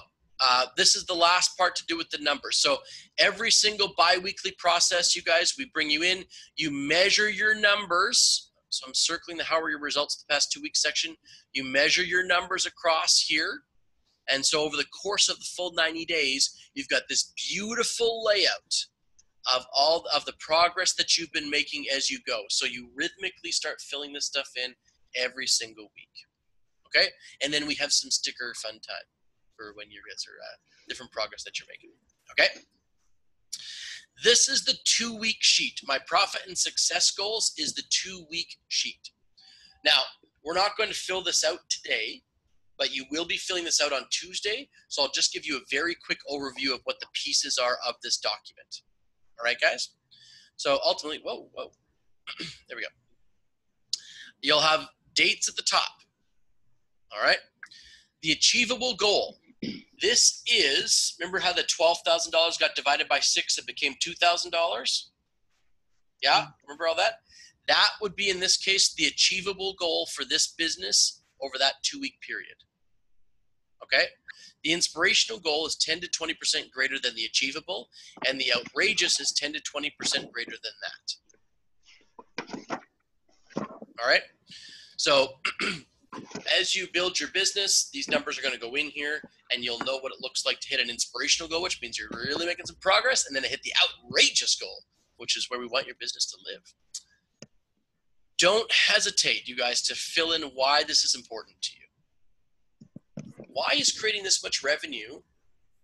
uh, this is the last part to do with the numbers. So every single biweekly process, you guys, we bring you in, you measure your numbers. So I'm circling the how are your results the past two weeks section. You measure your numbers across here. And so over the course of the full 90 days, you've got this beautiful layout of all of the progress that you've been making as you go. So you rhythmically start filling this stuff in every single week. Okay? And then we have some sticker fun time for when you guys are uh, different progress that you're making. Okay? This is the two week sheet. My profit and success goals is the two week sheet. Now, we're not going to fill this out today, but you will be filling this out on Tuesday. So I'll just give you a very quick overview of what the pieces are of this document. All right, guys? So ultimately, whoa, whoa. *clears throat* there we go. You'll have dates at the top. All right? The achievable goal. This is, remember how the $12,000 got divided by six, it became $2,000? Yeah, mm-hmm. remember all that? That would be, in this case, the achievable goal for this business over that two week period. Okay? The inspirational goal is 10 to 20% greater than the achievable, and the outrageous is 10 to 20% greater than that. All right? So, *clears throat* as you build your business, these numbers are going to go in here, and you'll know what it looks like to hit an inspirational goal, which means you're really making some progress, and then to hit the outrageous goal, which is where we want your business to live. Don't hesitate, you guys, to fill in why this is important to you. Why is creating this much revenue,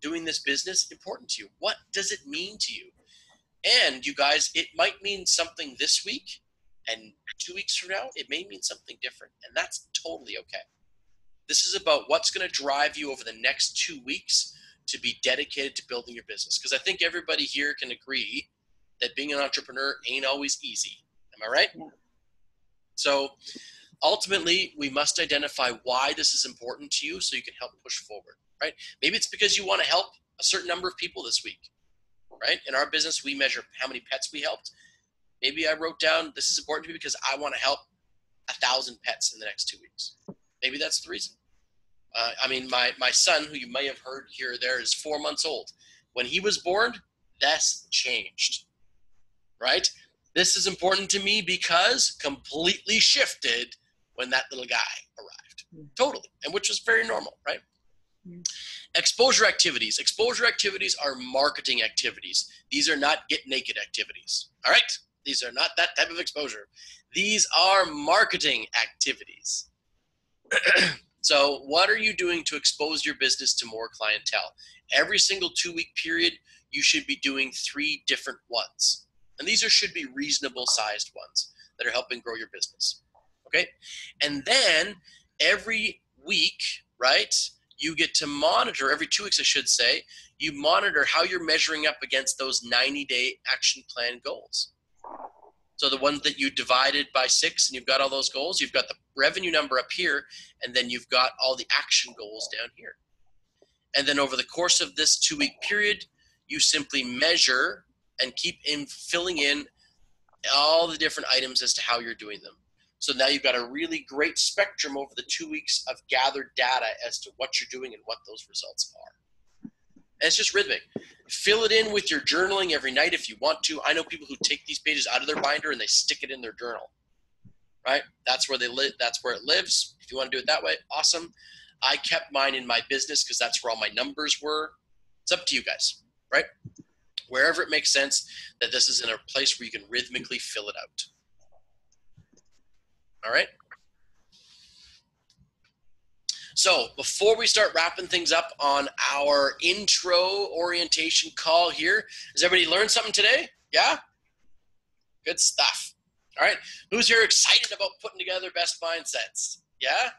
doing this business important to you? What does it mean to you? And you guys, it might mean something this week, and two weeks from now, it may mean something different. And that's totally okay. This is about what's going to drive you over the next two weeks to be dedicated to building your business. Because I think everybody here can agree that being an entrepreneur ain't always easy. Am I right? Yeah. So ultimately, we must identify why this is important to you so you can help push forward, right? Maybe it's because you want to help a certain number of people this week, right? In our business, we measure how many pets we helped. Maybe I wrote down this is important to me because I want to help a thousand pets in the next two weeks. Maybe that's the reason. Uh, I mean, my, my son, who you may have heard here or there, is four months old. When he was born, that's changed, right? This is important to me because completely shifted when that little guy arrived. Totally. And which was very normal, right? Yeah. Exposure activities. Exposure activities are marketing activities. These are not get naked activities. All right? These are not that type of exposure. These are marketing activities. *clears throat* so, what are you doing to expose your business to more clientele? Every single two week period, you should be doing three different ones. And these are should be reasonable sized ones that are helping grow your business. Okay? And then every week, right? You get to monitor every 2 weeks I should say, you monitor how you're measuring up against those 90-day action plan goals. So the ones that you divided by 6 and you've got all those goals, you've got the revenue number up here and then you've got all the action goals down here. And then over the course of this 2-week period, you simply measure and keep in filling in all the different items as to how you're doing them. So now you've got a really great spectrum over the two weeks of gathered data as to what you're doing and what those results are. And it's just rhythmic. Fill it in with your journaling every night if you want to. I know people who take these pages out of their binder and they stick it in their journal. Right? That's where they live. That's where it lives. If you want to do it that way, awesome. I kept mine in my business because that's where all my numbers were. It's up to you guys, right? wherever it makes sense that this is in a place where you can rhythmically fill it out. All right? So before we start wrapping things up on our intro orientation call here, has everybody learned something today? Yeah? Good stuff. All right. Who's here excited about putting together best mindsets? Yeah?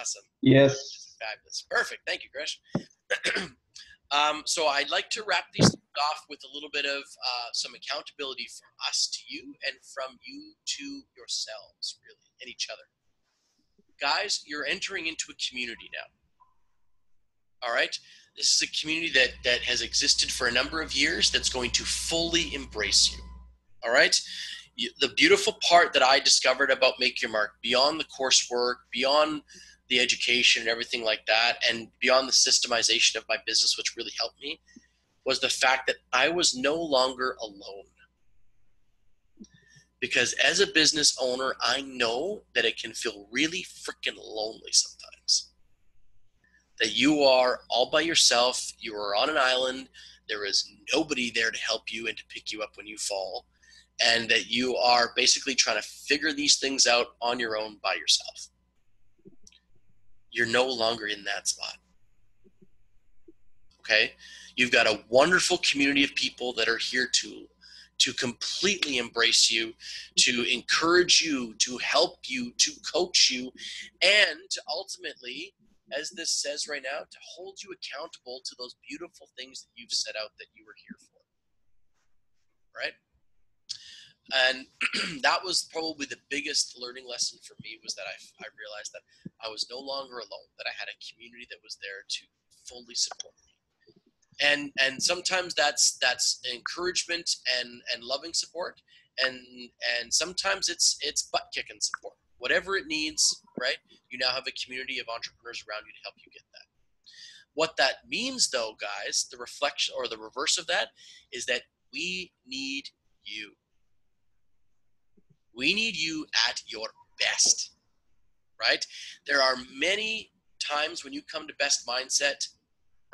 Awesome. Yes. Fabulous. Perfect. Thank you, Krish. *clears throat* um, so I'd like to wrap these off with a little bit of uh, some accountability from us to you and from you to yourselves, really, and each other. Guys, you're entering into a community now. All right? This is a community that, that has existed for a number of years that's going to fully embrace you. All right? You, the beautiful part that I discovered about Make Your Mark, beyond the coursework, beyond the education and everything like that, and beyond the systemization of my business, which really helped me, was the fact that I was no longer alone. Because as a business owner, I know that it can feel really freaking lonely sometimes. That you are all by yourself, you are on an island, there is nobody there to help you and to pick you up when you fall, and that you are basically trying to figure these things out on your own by yourself. You're no longer in that spot. Okay? You've got a wonderful community of people that are here to to completely embrace you, to encourage you, to help you, to coach you, and to ultimately, as this says right now, to hold you accountable to those beautiful things that you've set out that you were here for. Right? And *clears throat* that was probably the biggest learning lesson for me was that I, I realized that I was no longer alone, that I had a community that was there to fully support me and and sometimes that's that's encouragement and and loving support and and sometimes it's it's butt kicking support. Whatever it needs right? You now have a community of entrepreneurs around you to help you get that. What that means though guys the reflection or the reverse of that is that we need you. We need you at your best right? There are many times when you come to best mindset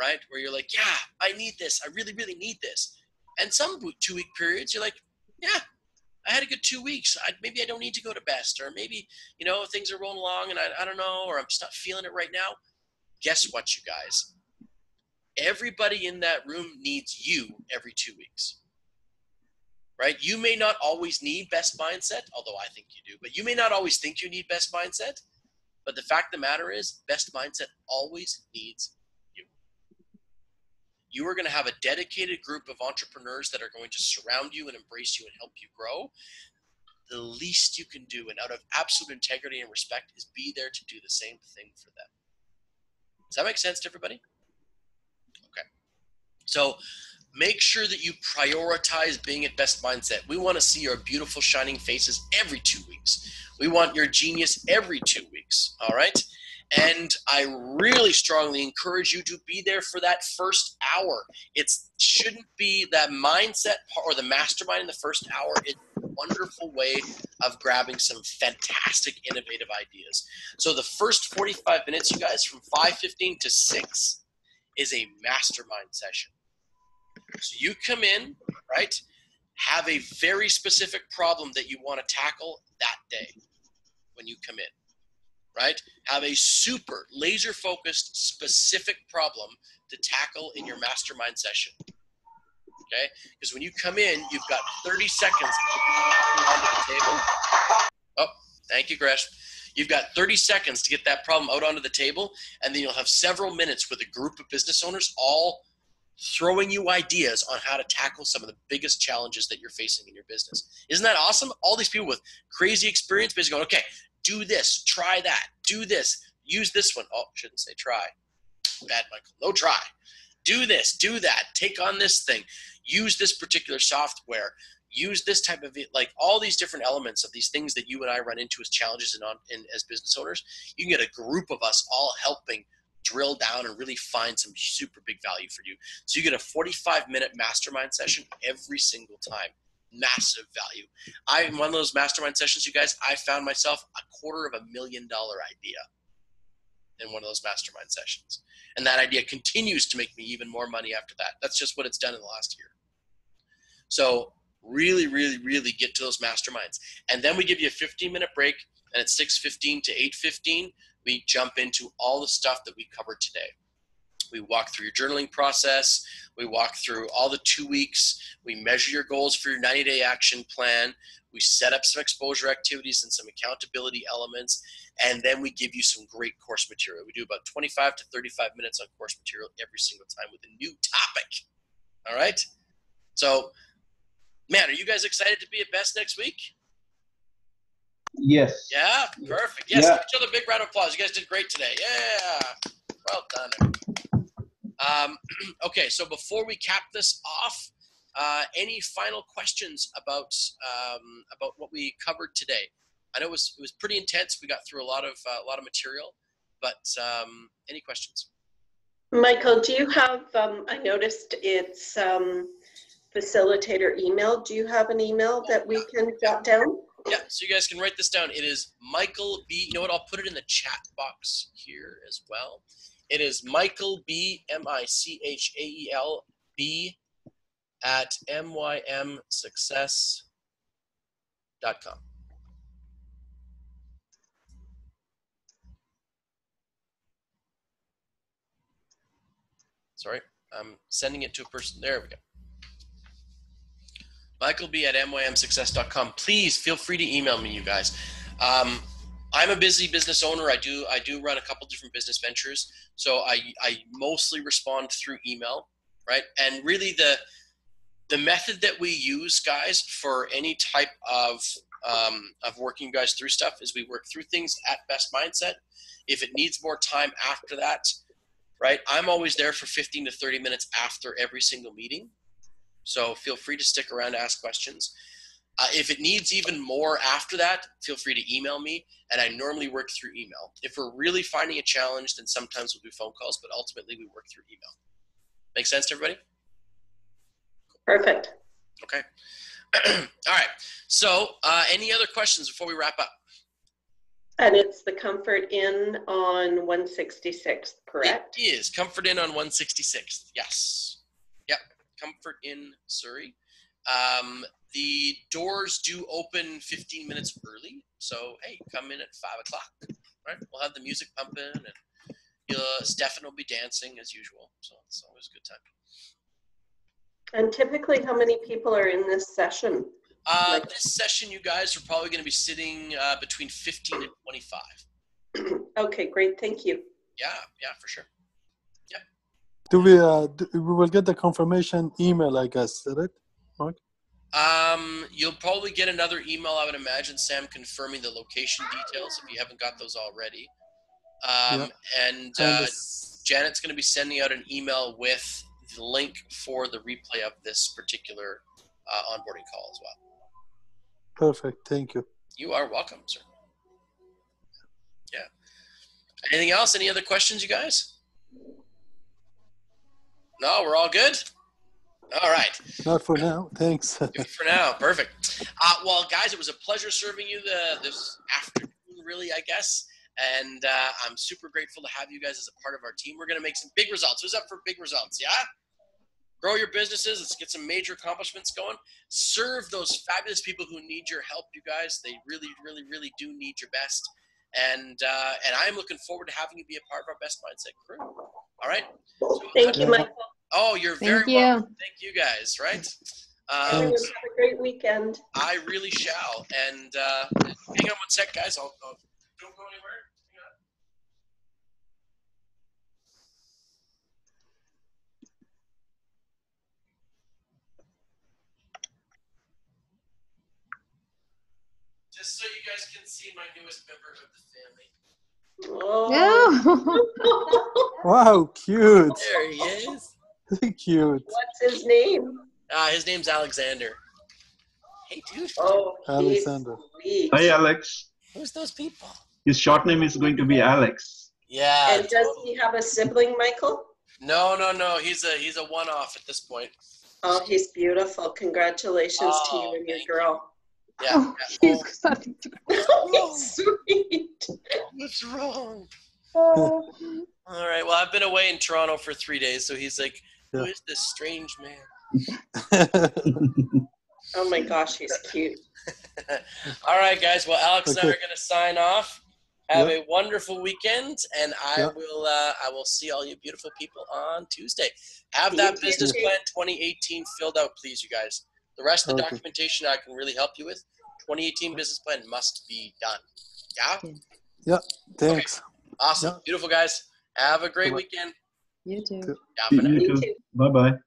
right? Where you're like, yeah, I need this. I really, really need this. And some two week periods, you're like, yeah, I had a good two weeks. I, maybe I don't need to go to best, or maybe you know things are rolling along and I, I don't know, or I'm just not feeling it right now. Guess what, you guys? Everybody in that room needs you every two weeks. right? You may not always need best mindset, although I think you do, but you may not always think you need best mindset. But the fact of the matter is, best mindset always needs you. Are going to have a dedicated group of entrepreneurs that are going to surround you and embrace you and help you grow. The least you can do, and out of absolute integrity and respect, is be there to do the same thing for them. Does that make sense to everybody? Okay. So make sure that you prioritize being at best mindset. We want to see your beautiful, shining faces every two weeks. We want your genius every two weeks. All right. And I really strongly encourage you to be there for that first hour. It shouldn't be that mindset or the mastermind in the first hour. It's a wonderful way of grabbing some fantastic, innovative ideas. So the first 45 minutes, you guys, from 5:15 to 6, is a mastermind session. So you come in, right? Have a very specific problem that you want to tackle that day when you come in right? Have a super laser focused, specific problem to tackle in your mastermind session. Okay? Because when you come in, you've got 30 seconds the table. Oh, thank you, Gresh. You've got 30 seconds to get that problem out onto the table, and then you'll have several minutes with a group of business owners all throwing you ideas on how to tackle some of the biggest challenges that you're facing in your business. Isn't that awesome? All these people with crazy experience basically going, okay, do this, try that, do this, use this one. Oh, shouldn't say try. Bad, Michael. No try. Do this, do that, take on this thing, use this particular software, use this type of like all these different elements of these things that you and I run into as challenges and on in, as business owners. You can get a group of us all helping drill down and really find some super big value for you. So you get a 45 minute mastermind session every single time massive value. I in one of those mastermind sessions, you guys, I found myself a quarter of a million dollar idea in one of those mastermind sessions. And that idea continues to make me even more money after that. That's just what it's done in the last year. So really, really, really get to those masterminds. And then we give you a 15 minute break and at 6.15 to 8.15, we jump into all the stuff that we covered today. We walk through your journaling process. We walk through all the two weeks. We measure your goals for your 90 day action plan. We set up some exposure activities and some accountability elements. And then we give you some great course material. We do about 25 to 35 minutes on course material every single time with a new topic. All right? So, man, are you guys excited to be at Best next week? Yes. Yeah, perfect. Yes, Yeah. give each other a big round of applause. You guys did great today. Yeah, well done. Um, *clears throat* okay, so before we cap this off, uh, any final questions about um, about what we covered today? I know it was it was pretty intense. We got through a lot of uh, a lot of material, but um, any questions? Michael, do you have, um, I noticed it's, um, facilitator email. Do you have an email that we can jot down? Yeah, so you guys can write this down. It is Michael B. You know what? I'll put it in the chat box here as well. It is Michael B. M I C H A E L B at mymsuccess.com. Sorry, I'm sending it to a person. There we go. Michael B at mymsuccess.com. Please feel free to email me, you guys. Um, I'm a busy business owner. I do I do run a couple different business ventures, so I I mostly respond through email, right? And really the the method that we use, guys, for any type of um, of working you guys through stuff is we work through things at best mindset. If it needs more time after that, right? I'm always there for 15 to 30 minutes after every single meeting. So feel free to stick around to ask questions. Uh, if it needs even more after that, feel free to email me, and I normally work through email. If we're really finding a challenge, then sometimes we'll do phone calls, but ultimately we work through email. Make sense to everybody? Perfect. Okay. *clears throat* All right. So, uh, any other questions before we wrap up? And it's the Comfort Inn on 166th, correct? It is Comfort Inn on 166th. Yes. Yep. Comfort Inn, Surrey. Um, the doors do open 15 minutes early, so hey, come in at five o'clock. Right? We'll have the music pumping, and uh, Stefan will be dancing as usual. So it's always a good time. And typically, how many people are in this session? Uh, Like- this session, you guys are probably going to be sitting uh, between 15 and 25. *clears throat* Okay, great, thank you. Yeah, yeah, for sure. Yeah. Do we? Uh, do, we will get the confirmation email, I guess, right? Um, you'll probably get another email, I would imagine, Sam, confirming the location details if you haven't got those already. Um, And And uh, Janet's going to be sending out an email with the link for the replay of this particular uh, onboarding call as well. perfect. Thank you. You are welcome, sir. Yeah. Anything else? Any other questions, you guys? No, we're all good. All right. Not for now. Thanks. For now. Perfect. Uh, well, guys, it was a pleasure serving you the, this afternoon, really, I guess. And uh, I'm super grateful to have you guys as a part of our team. We're going to make some big results. Who's up for big results? Yeah? Grow your businesses. Let's get some major accomplishments going. Serve those fabulous people who need your help, you guys. They really, really, really do need your best. And uh, and I'm looking forward to having you be a part of our Best Mindset crew. All right. Thank you, Michael. Oh, you're very Thank you. welcome. Thank you, guys. Right. Um, Everyone Thanks. have a great weekend. I really shall. And uh, hang on one sec, guys. I'll, I'll don't go anywhere. Just so you guys can see my newest member of the family. Oh, Yeah. *laughs* wow, cute. There he is. *laughs* cute. what's his name? Uh, his name's Alexander. Hey, dude. Oh, Alexander. sweet. Hi, Alex. Who's those people? His short name is going to be Alex. Yeah. And does he have a sibling, Michael? No, no, no. He's a he's a one-off at this point. Oh, he's beautiful. Congratulations to Oh, you and your thank you. girl. Yeah. Oh, yeah. *laughs* he's starting to- Oh, he's sweet. What's wrong? Oh. All right. Well, I've been away in Toronto for three days, so he's like, "Who Yeah. is this strange man?" *laughs* Oh my gosh, he's cute. *laughs* All right, guys. Well, Alex and I are going to sign off. Have Yeah. a wonderful weekend, and I Yeah. will. Uh, I will see all you beautiful people on Tuesday. Have that business plan 2018 filled out, please, you guys. The rest of the Okay. documentation I can really help you with. 2018 business plan must be done. Yeah. Yeah. Thanks. Awesome. Yeah. Beautiful guys. Have a great Bye-bye. weekend. You too. Good. Yeah, for now. You too. too. Bye bye. Bye.